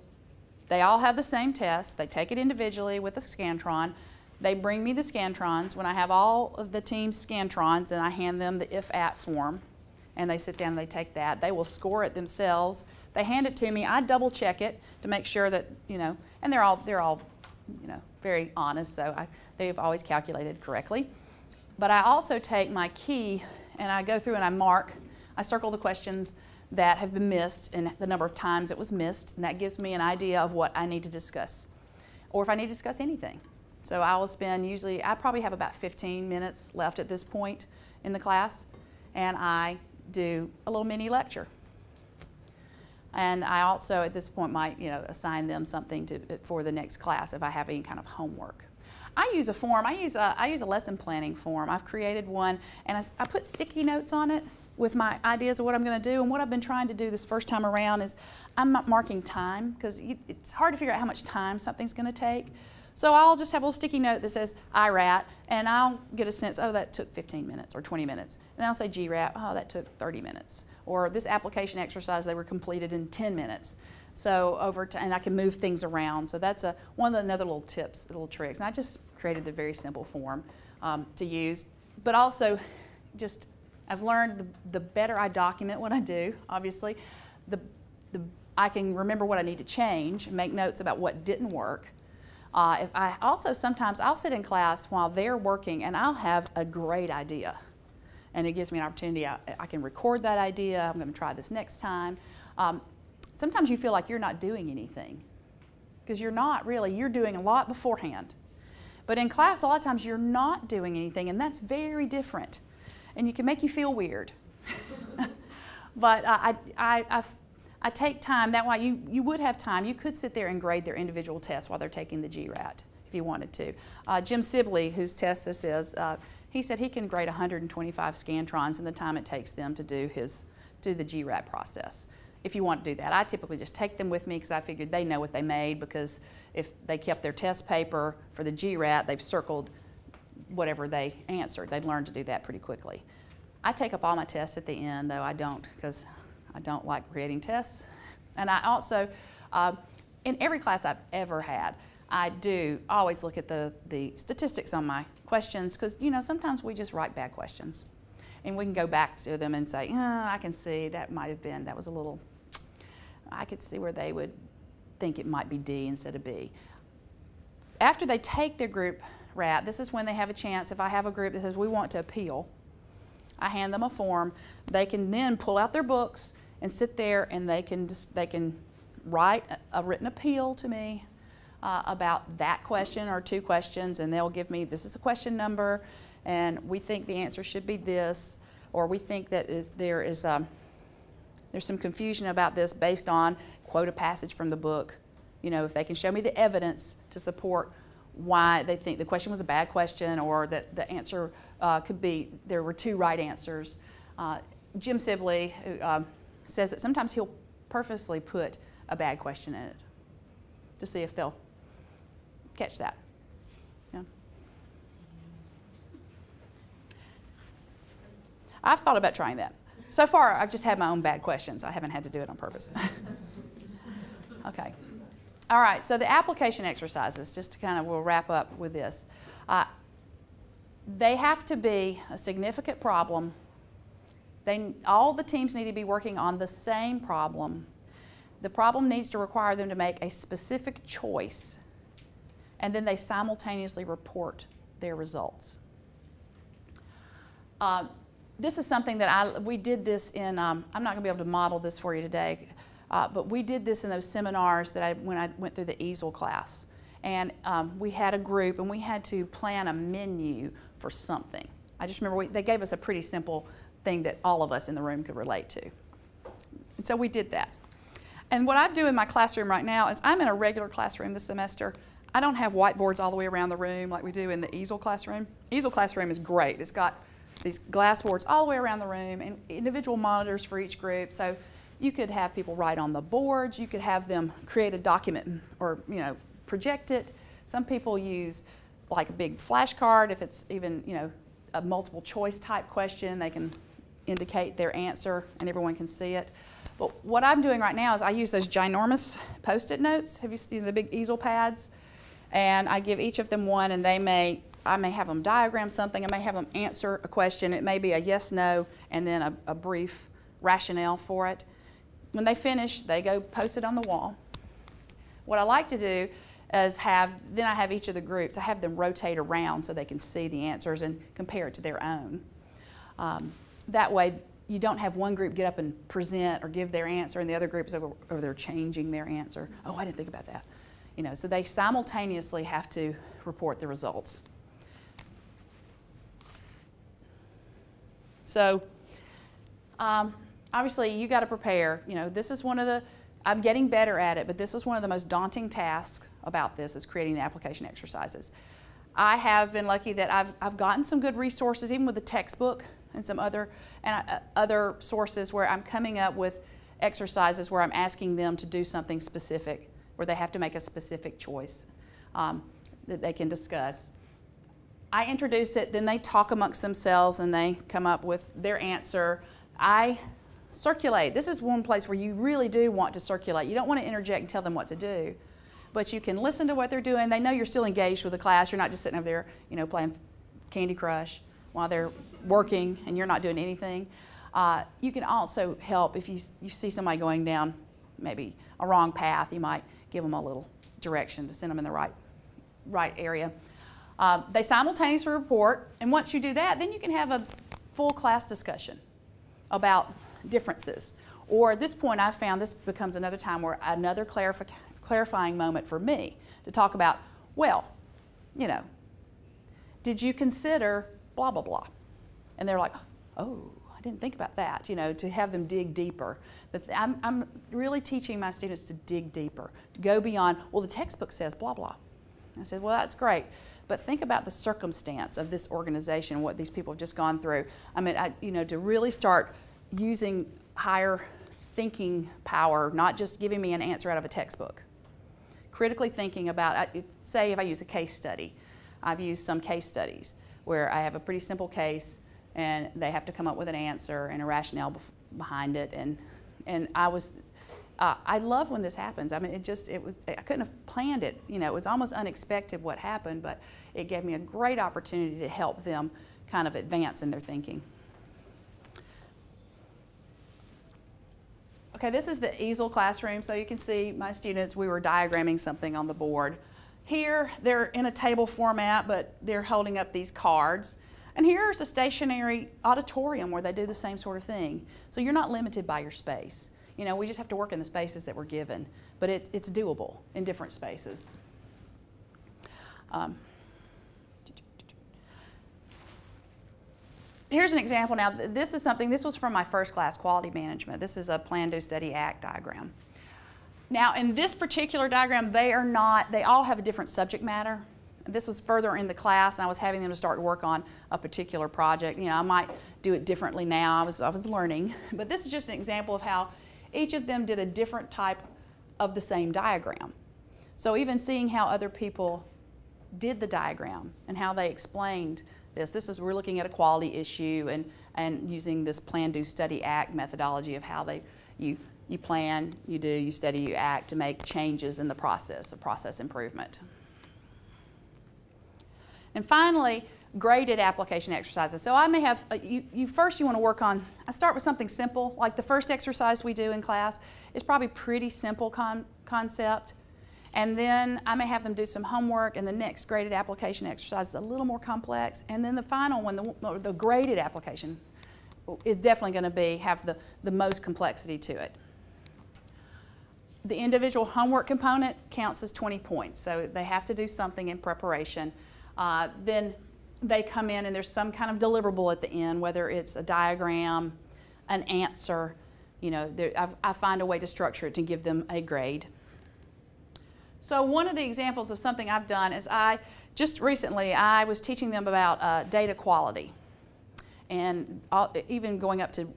they all have the same test. They take it individually with a Scantron. They bring me the Scantrons. When I have all of the team's Scantrons, and I hand them the IF-AT form, and they sit down and they take that. They will score it themselves. They hand it to me. I double check it to make sure that you know, and they're all they're all, you know, very honest. So I, they've always calculated correctly. But I also take my key and I go through and I mark. I circle the questions that have been missed and the number of times it was missed, and that gives me an idea of what I need to discuss, or if I need to discuss anything. So I will spend usually, I probably have about 15 minutes left at this point in the class. and I do a little mini lecture. And I also, at this point, might you know assign them something to, for the next class if I have any kind of homework. I use a form. I use a, I use a lesson planning form. I've created one, and I, I put sticky notes on it with my ideas of what I'm going to do. And what I've been trying to do this first time around is I'm not marking time because it's hard to figure out how much time something's going to take. So I'll just have a little sticky note that says IRAT, and I'll get a sense, oh, that took 15 minutes or 20 minutes. And I'll say GRAT, oh, that took 30 minutes. Or this application exercise, they were completed in 10 minutes. So over time, and I can move things around. So that's a, one of the another little tips, little tricks. And I just created the very simple form um, to use. But also, just I've learned the, the better I document what I do, obviously, the, the, I can remember what I need to change, make notes about what didn't work. Uh, if I also sometimes I'll sit in class while they're working and I'll have a great idea. And it gives me an opportunity. I, I can record that idea. I'm going to try this next time. Um, sometimes you feel like you're not doing anything because you're not really. You're doing a lot beforehand. But in class, a lot of times you're not doing anything, and that's very different. And you can make you feel weird. but I, I, I, I, take time. That way, you, you would have time. You could sit there and grade their individual tests while they're taking the GRAT if you wanted to. Uh, Jim Sibley, whose test this is, uh, he said he can grade 125 Scantrons in the time it takes them to do his do the GRAT process if you want to do that. I typically just take them with me because I figured they know what they made because if they kept their test paper for the GRAT, they've circled whatever they answered. They'd learn to do that pretty quickly. I take up all my tests at the end, though I don't because I don't like creating tests. And I also, uh, in every class I've ever had, I do always look at the, the statistics on my questions because, you know, sometimes we just write bad questions and we can go back to them and say, oh, I can see that might have been, that was a little, I could see where they would think it might be D instead of B. After they take their group RAT, this is when they have a chance. If I have a group that says we want to appeal, I hand them a form. They can then pull out their books and sit there and they can just, they can write a, written appeal to me uh, about that question or two questions, and they'll give me this is the question number, and we think the answer should be this, or we think that there is um, there's some confusion about this based on quote a passage from the book. You know, if they can show me the evidence to support why they think the question was a bad question or that the answer uh, could be there were two right answers. Uh, Jim Sibley uh, says that sometimes he'll purposely put a bad question in it to see if they'll catch that. Yeah. I've thought about trying that. So far, I've just had my own bad questions. I haven't had to do it on purpose. okay. All right, so the application exercises, just to kind of, we'll wrap up with this. Uh, they have to be a significant problem. They, all the teams need to be working on the same problem. The problem needs to require them to make a specific choice, and then they simultaneously report their results. Uh, this is something that I, we did this in, um, I'm not going to be able to model this for you today, uh, but we did this in those seminars that I, when I went through the EASL class. And um, we had a group and we had to plan a menu for something. I just remember we, they gave us a pretty simple thing that all of us in the room could relate to. And so we did that. And what I do in my classroom right now is I'm in a regular classroom this semester. I don't have whiteboards all the way around the room like we do in the EASL classroom. EASL classroom is great. It's got these glass boards all the way around the room and individual monitors for each group. So you could have people write on the boards, you could have them create a document or you know project it. Some people use like a big flashcard if it's even you know a multiple choice type question, they can indicate their answer and everyone can see it. But what I'm doing right now is I use those ginormous post-it notes. Have you seen the big easel pads? And I give each of them one and they may I may have them diagram something, I may have them answer a question. It may be a yes, no, and then a, a brief rationale for it. When they finish, they go post it on the wall. What I like to do is have, then I have each of the groups, I have them rotate around so they can see the answers and compare it to their own. Um, that way, you don't have one group get up and present or give their answer and the other group is over, over there changing their answer. Oh, I didn't think about that. You know, so they simultaneously have to report the results. So Um, obviously, you got to prepare. You know, this is one of the, I'm getting better at it, but this was one of the most daunting tasks about this is creating the application exercises. I have been lucky that I've, I've gotten some good resources, even with the textbook and some other, and uh, other sources where I'm coming up with exercises where I'm asking them to do something specific, where they have to make a specific choice um, that they can discuss. I introduce it, then they talk amongst themselves and they come up with their answer. I circulate. This is one place where you really do want to circulate. You don't want to interject and tell them what to do, but you can listen to what they're doing. They know you're still engaged with the class. You're not just sitting over there, you know, playing Candy Crush while they're working and you're not doing anything. Uh, you can also help if you, you see somebody going down maybe a wrong path. You might give them a little direction to send them in the right, right area. Uh, they simultaneously report, and once you do that, then you can have a full class discussion about differences. Or at this point, I found this becomes another time where another clarifi clarifying moment for me to talk about, well, you know, did you consider blah, blah, blah? And they're like, oh, didn't think about that, you know, to have them dig deeper. I'm, I'm really teaching my students to dig deeper, to go beyond, well, the textbook says blah, blah. I said, well, that's great. But think about the circumstance of this organization, what these people have just gone through. I mean, I, you know, to really start using higher thinking power, not just giving me an answer out of a textbook. Critically thinking about, say, if I use a case study, I've used some case studies where I have a pretty simple case and they have to come up with an answer and a rationale behind it. And, and I was, uh, I love when this happens. I mean, it just, it was, I couldn't have planned it. You know, it was almost unexpected what happened, but it gave me a great opportunity to help them kind of advance in their thinking. Okay, this is the EASL classroom. So you can see my students, we were diagramming something on the board. Here, they're in a table format, but they're holding up these cards. And here's a stationary auditorium where they do the same sort of thing. So you're not limited by your space. You know, we just have to work in the spaces that we're given, but it, it's doable in different spaces. Um, here's an example now. This is something, this was from my first class, quality management. This is a plan, do, study, act diagram. Now, in this particular diagram, they are not, they all have a different subject matter. This was further in the class, and I was having them to start to work on a particular project. You know, I might do it differently now. I was, I was learning. But this is just an example of how each of them did a different type of the same diagram. So even seeing how other people did the diagram and how they explained this. This is, we're looking at a quality issue and, and using this plan, do, study, act methodology of how they, you, you plan, you do, you study, you act to make changes in the process, a process improvement. And finally, graded application exercises. So I may have, uh, you, you first you want to work on, I start with something simple, like the first exercise we do in class is probably pretty simple con concept. And then I may have them do some homework, and the next graded application exercise is a little more complex. And then the final one, the, the graded application, is definitely going to be have the, the most complexity to it. The individual homework component counts as 20 points, so they have to do something in preparation. Uh, then they come in and there's some kind of deliverable at the end, whether it's a diagram, an answer, you know, I find a way to structure it to give them a grade. So one of the examples of something I've done is I, just recently, I was teaching them about uh, data quality and all, even going up to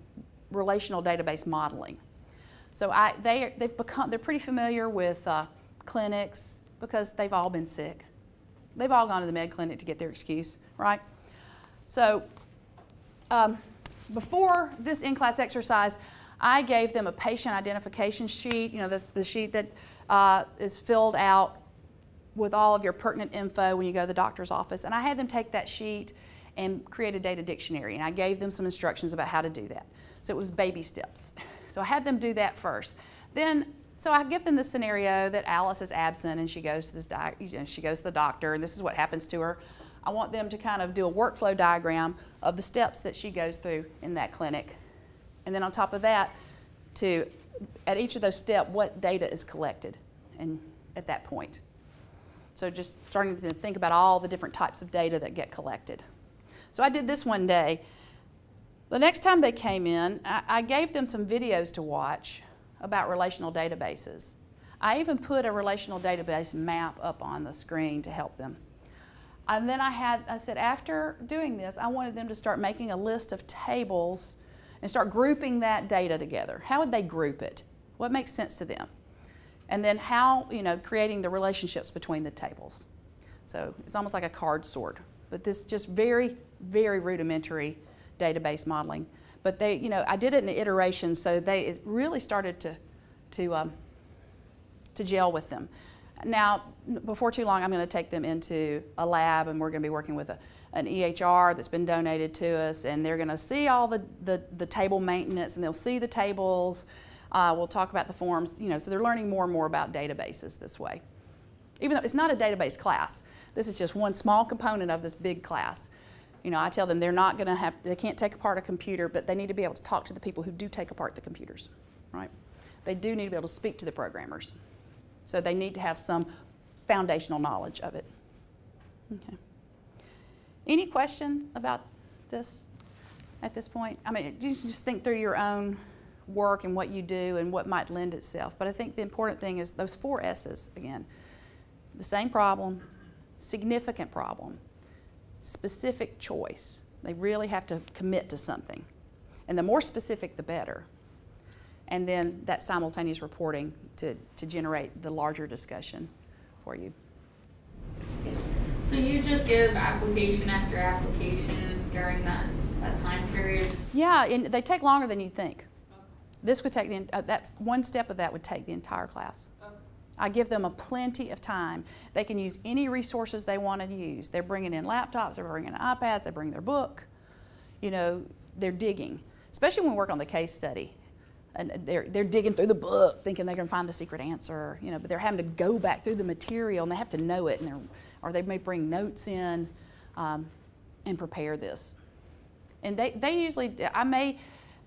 relational database modeling. So I, they, they've become, they're pretty familiar with uh, clinics because they've all been sick. They've all gone to the med clinic to get their excuse, right? So um, before this in-class exercise, I gave them a patient identification sheet, you know, the, the sheet that uh, is filled out with all of your pertinent info when you go to the doctor's office. And I had them take that sheet and create a data dictionary. And I gave them some instructions about how to do that. So it was baby steps. So I had them do that first. Then so I give them the scenario that Alice is absent and she goes to this you know, she goes to the doctor and this is what happens to her. I want them to kind of do a workflow diagram of the steps that she goes through in that clinic. And then on top of that, to at each of those steps, what data is collected and at that point. So just starting to think about all the different types of data that get collected. So I did this one day. The next time they came in, I, I gave them some videos to watch about relational databases. I even put a relational database map up on the screen to help them. And then I had, I said, after doing this, I wanted them to start making a list of tables and start grouping that data together. How would they group it? What makes sense to them? And then how, you know, creating the relationships between the tables. So it's almost like a card sort, but this just very, very rudimentary database modeling. But they, you know, I did it in iterations, so they it really started to, to, um, to gel with them. Now, before too long, I'm going to take them into a lab, and we're going to be working with a, an EHR that's been donated to us, and they're going to see all the, the, the table maintenance, and they'll see the tables. Uh, we'll talk about the forms, you know, so they're learning more and more about databases this way. Even though it's not a database class, this is just one small component of this big class. You know, I tell them they're not going to have, they can't take apart a computer, but they need to be able to talk to the people who do take apart the computers, right? They do need to be able to speak to the programmers. So they need to have some foundational knowledge of it. Okay. Any questions about this at this point? I mean, you just think through your own work and what you do and what might lend itself. But I think the important thing is those four S's again. The same problem, significant problem, specific choice. They really have to commit to something. And the more specific, the better. And then that simultaneous reporting to, to generate the larger discussion for you. So you just give application after application during that, that time period? Yeah, and they take longer than you'd think. This would take the, uh, that one step of that would take the entire class. I give them a plenty of time. They can use any resources they want to use. They're bringing in laptops, they're bringing in iPads, they bring their book. You know, they're digging, especially when we work on the case study. And they're, they're digging through the book thinking they're going to find the secret answer, you know, but they're having to go back through the material and they have to know it, and they're, or they may bring notes in um, and prepare this. And they, they usually, I may,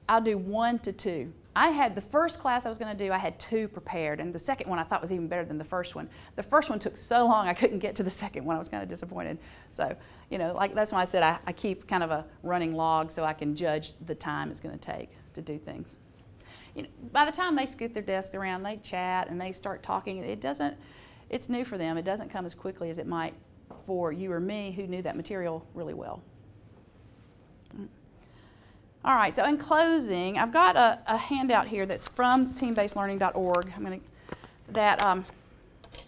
I'll do one to two I had the first class I was going to do, I had two prepared, and the second one I thought was even better than the first one. The first one took so long I couldn't get to the second one. I was kind of disappointed. So, you know, like that's why I said I, I keep kind of a running log so I can judge the time it's going to take to do things. You know, by the time they scoot their desk around, they chat and they start talking. It doesn't, it's new for them. It doesn't come as quickly as it might for you or me who knew that material really well. All right, so in closing, I've got a, a handout here that's from teambasedlearning.org. I'm going to that, um,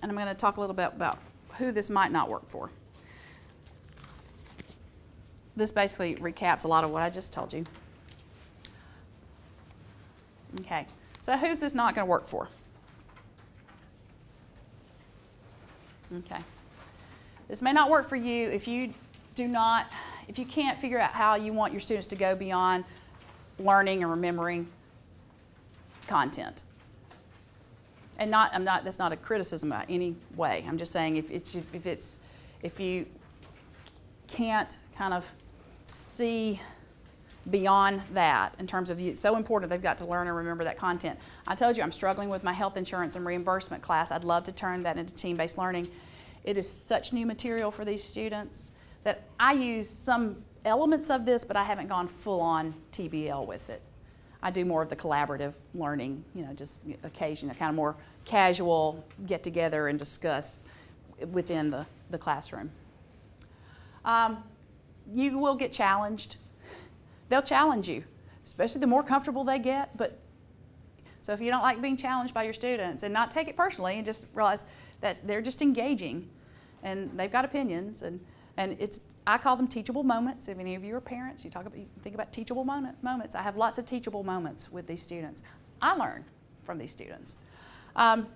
and I'm going to talk a little bit about who this might not work for. This basically recaps a lot of what I just told you. Okay, so who's this not going to work for? Okay. This may not work for you if you do not if you can't figure out how you want your students to go beyond learning and remembering content. And not, I'm not, that's not a criticism about any way. I'm just saying if it's, if it's, if you can't kind of see beyond that in terms of it's so important they've got to learn and remember that content. I told you I'm struggling with my health insurance and reimbursement class. I'd love to turn that into team-based learning. It is such new material for these students that I use some elements of this, but I haven't gone full on TBL with it. I do more of the collaborative learning, you know, just occasionally, kind of more casual get together and discuss within the, the classroom. Um, you will get challenged. They'll challenge you, especially the more comfortable they get. But so if you don't like being challenged by your students and not take it personally and just realize that they're just engaging and they've got opinions and and it's, I call them teachable moments. If any of you are parents, you talk about, you think about teachable moment, moments. I have lots of teachable moments with these students. I learn from these students. Um,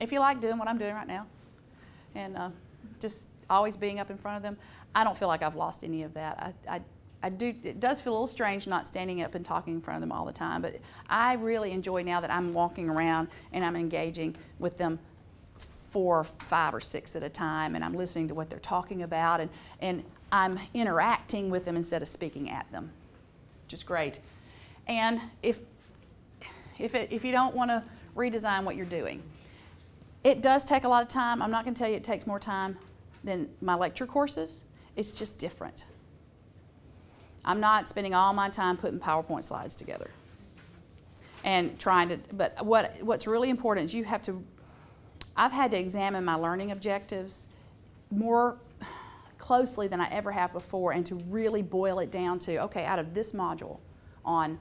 if you like doing what I'm doing right now, and uh, just always being up in front of them, I don't feel like I've lost any of that. I, I, I do, it does feel a little strange not standing up and talking in front of them all the time, but I really enjoy now that I'm walking around and I'm engaging with them four, or five, or six at a time, and I'm listening to what they're talking about, and, and I'm interacting with them instead of speaking at them, which is great. And if, if, it, if you don't want to redesign what you're doing, it does take a lot of time. I'm not going to tell you it takes more time than my lecture courses. It's just different. I'm not spending all my time putting PowerPoint slides together and trying to, but what, what's really important is you have to, I've had to examine my learning objectives more closely than I ever have before and to really boil it down to, okay, out of this module on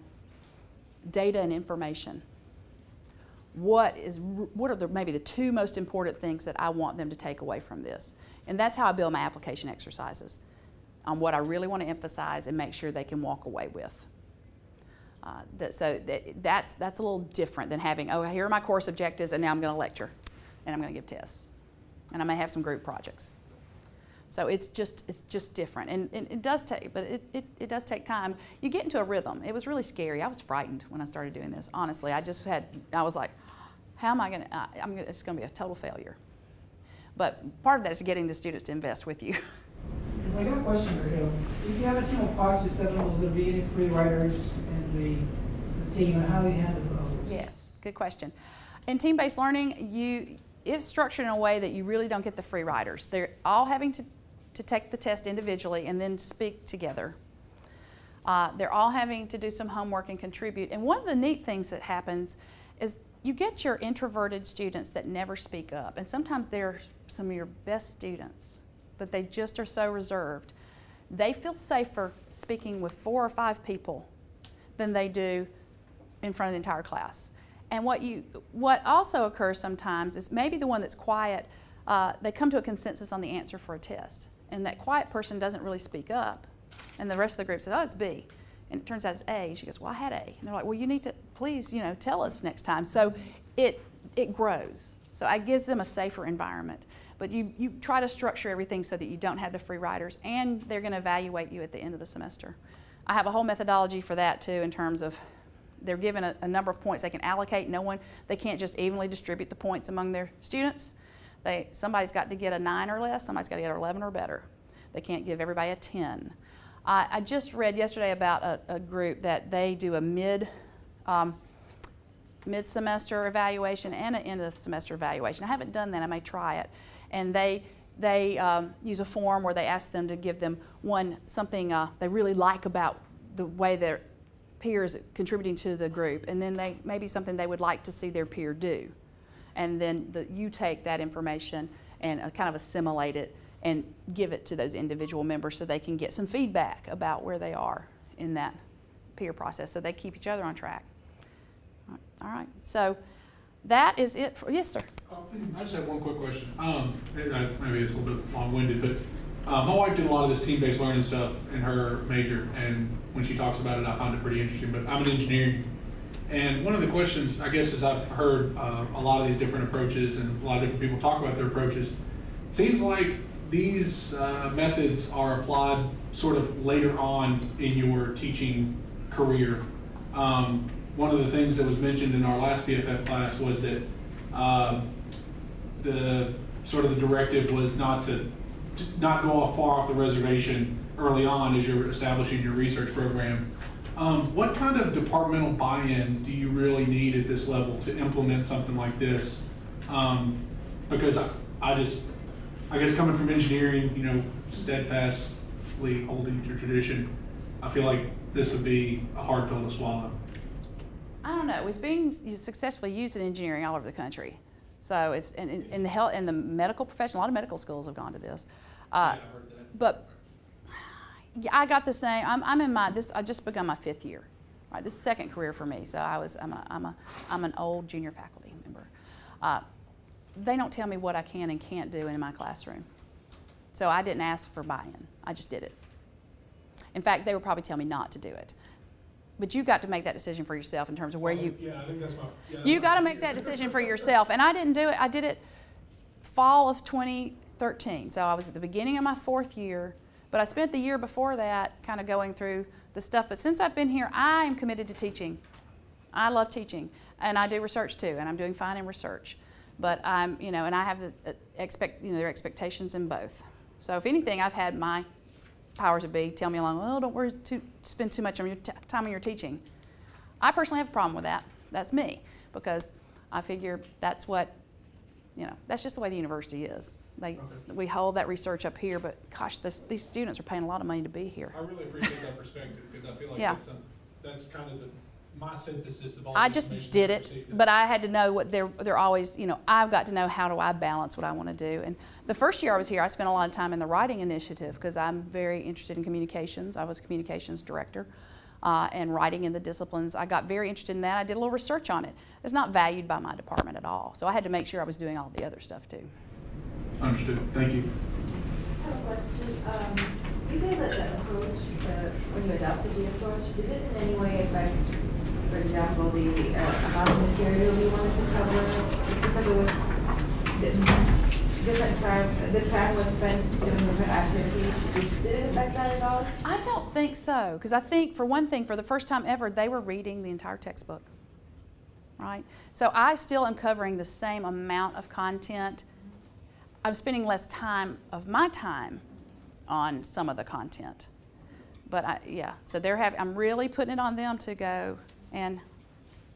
data and information, what is what are the maybe the two most important things that I want them to take away from this? And that's how I build my application exercises on what I really want to emphasize and make sure they can walk away with. Uh, that, so that, that's, that's a little different than having, oh, here are my course objectives, and now I'm going to lecture, and I'm going to give tests, and I may have some group projects. So it's just, it's just different, and, and it does take, but it, it, it does take time. You get into a rhythm. It was really scary. I was frightened when I started doing this. Honestly, I just had, I was like, how am I going to? I'm gonna, it's going to be a total failure. But part of that is getting the students to invest with you. So I got a question for him. If you have a team of five to seven, will there be any free riders in the, the team, and how do you handle those? Yes, good question. In team-based learning, you it's structured in a way that you really don't get the free riders. They're all having to, to take the test individually and then speak together. Uh, they're all having to do some homework and contribute. And one of the neat things that happens is you get your introverted students that never speak up. And sometimes they're some of your best students but they just are so reserved. They feel safer speaking with four or five people than they do in front of the entire class. And what, you, what also occurs sometimes is maybe the one that's quiet, uh, they come to a consensus on the answer for a test. And that quiet person doesn't really speak up. And the rest of the group says, oh, it's B. And it turns out it's A. She goes, well, I had A. And they're like, well, you need to please, you know, tell us next time. So it, it grows. So it gives them a safer environment. But you, you try to structure everything so that you don't have the free riders and they're going to evaluate you at the end of the semester. I have a whole methodology for that too in terms of they're given a, a number of points they can allocate. No one, they can't just evenly distribute the points among their students. They, somebody's got to get a 9 or less, somebody's got to get an 11 or better. They can't give everybody a 10. I, I just read yesterday about a, a, group that they do a mid um, mid-semester evaluation and an end of semester evaluation. I haven't done that, I may try it. And they, they um, use a form where they ask them to give them one, something uh, they really like about the way their peers contributing to the group, and then they, maybe something they would like to see their peer do. And then the, you take that information and uh, kind of assimilate it and give it to those individual members so they can get some feedback about where they are in that peer process so they keep each other on track. All right, so that is it for, yes, sir. I just have one quick question. Um, maybe it's a little bit long-winded, but uh, my wife did a lot of this team-based learning stuff in her major, and when she talks about it, I find it pretty interesting. But I'm an engineering, and one of the questions, I guess, is I've heard uh, a lot of these different approaches, and a lot of different people talk about their approaches. It seems like these uh, methods are applied sort of later on in your teaching career. Um, one of the things that was mentioned in our last PFF class was that uh, the sort of the directive was not to, not go off far off the reservation early on as you're establishing your research program. Um, what kind of departmental buy-in do you really need at this level to implement something like this? Um, because I, I just, I guess coming from engineering, you know, steadfastly holding to tradition, I feel like this would be a hard pill to swallow. I don't know. It's being successfully used in engineering all over the country. So it's in, in, in the health in the medical profession. A lot of medical schools have gone to this. Uh, but yeah, I got the same. I'm, I'm in my this. I just begun my fifth year. Right, this is second career for me. So I was. I'm a. I'm a. I'm an old junior faculty member. Uh, they don't tell me what I can and can't do in my classroom. So I didn't ask for buy-in. I just did it. In fact, they would probably tell me not to do it but you got to make that decision for yourself in terms of where you. Yeah, I think that's my. Yeah, you got to make that decision for yourself, and I didn't do it. I did it fall of 2013, so I was at the beginning of my fourth year. But I spent the year before that kind of going through the stuff. But since I've been here, I am committed to teaching. I love teaching, and I do research too, and I'm doing fine in research. But I'm, you know, and I have the uh, expect, you know, there are expectations in both. So if anything, I've had my powers that be tell me along, well, don't worry, to spend too much on your time on your teaching. I personally have a problem with that. That's me because I figure that's what, you know, that's just the way the university is. They, Okay. we hold that research up here, but gosh, this, these students are paying a lot of money to be here. I really appreciate that perspective, because I feel like Yeah. that's, some- that's kind of the, my synthesis of all I the just did it, received. but I had to know what they're, they're always, you know, I've got to know how do I balance what I want to do. And the first year I was here, I spent a lot of time in the writing initiative because I'm very interested in communications. I was communications director uh, and writing in the disciplines. I got very interested in that. I did a little research on it. It's not valued by my department at all. So I had to make sure I was doing all the other stuff too. Understood, thank you. I have a question. Um, do you feel that the approach, the, when you adopted the approach, did it in any way affect, for example, the uh, amount of material you wanted to cover? Just because it was di- different times, the time was spent doing different activities, did it affect that at all? I don't think so, because I think, for one thing, for the first time ever, they were reading the entire textbook, right? So I still am covering the same amount of content. I'm spending less time of my time on some of the content. But I, yeah, so they're having, I'm really putting it on them to go and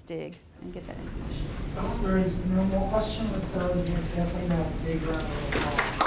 dig and get that information. There is no more question, let's, definitely around a little more.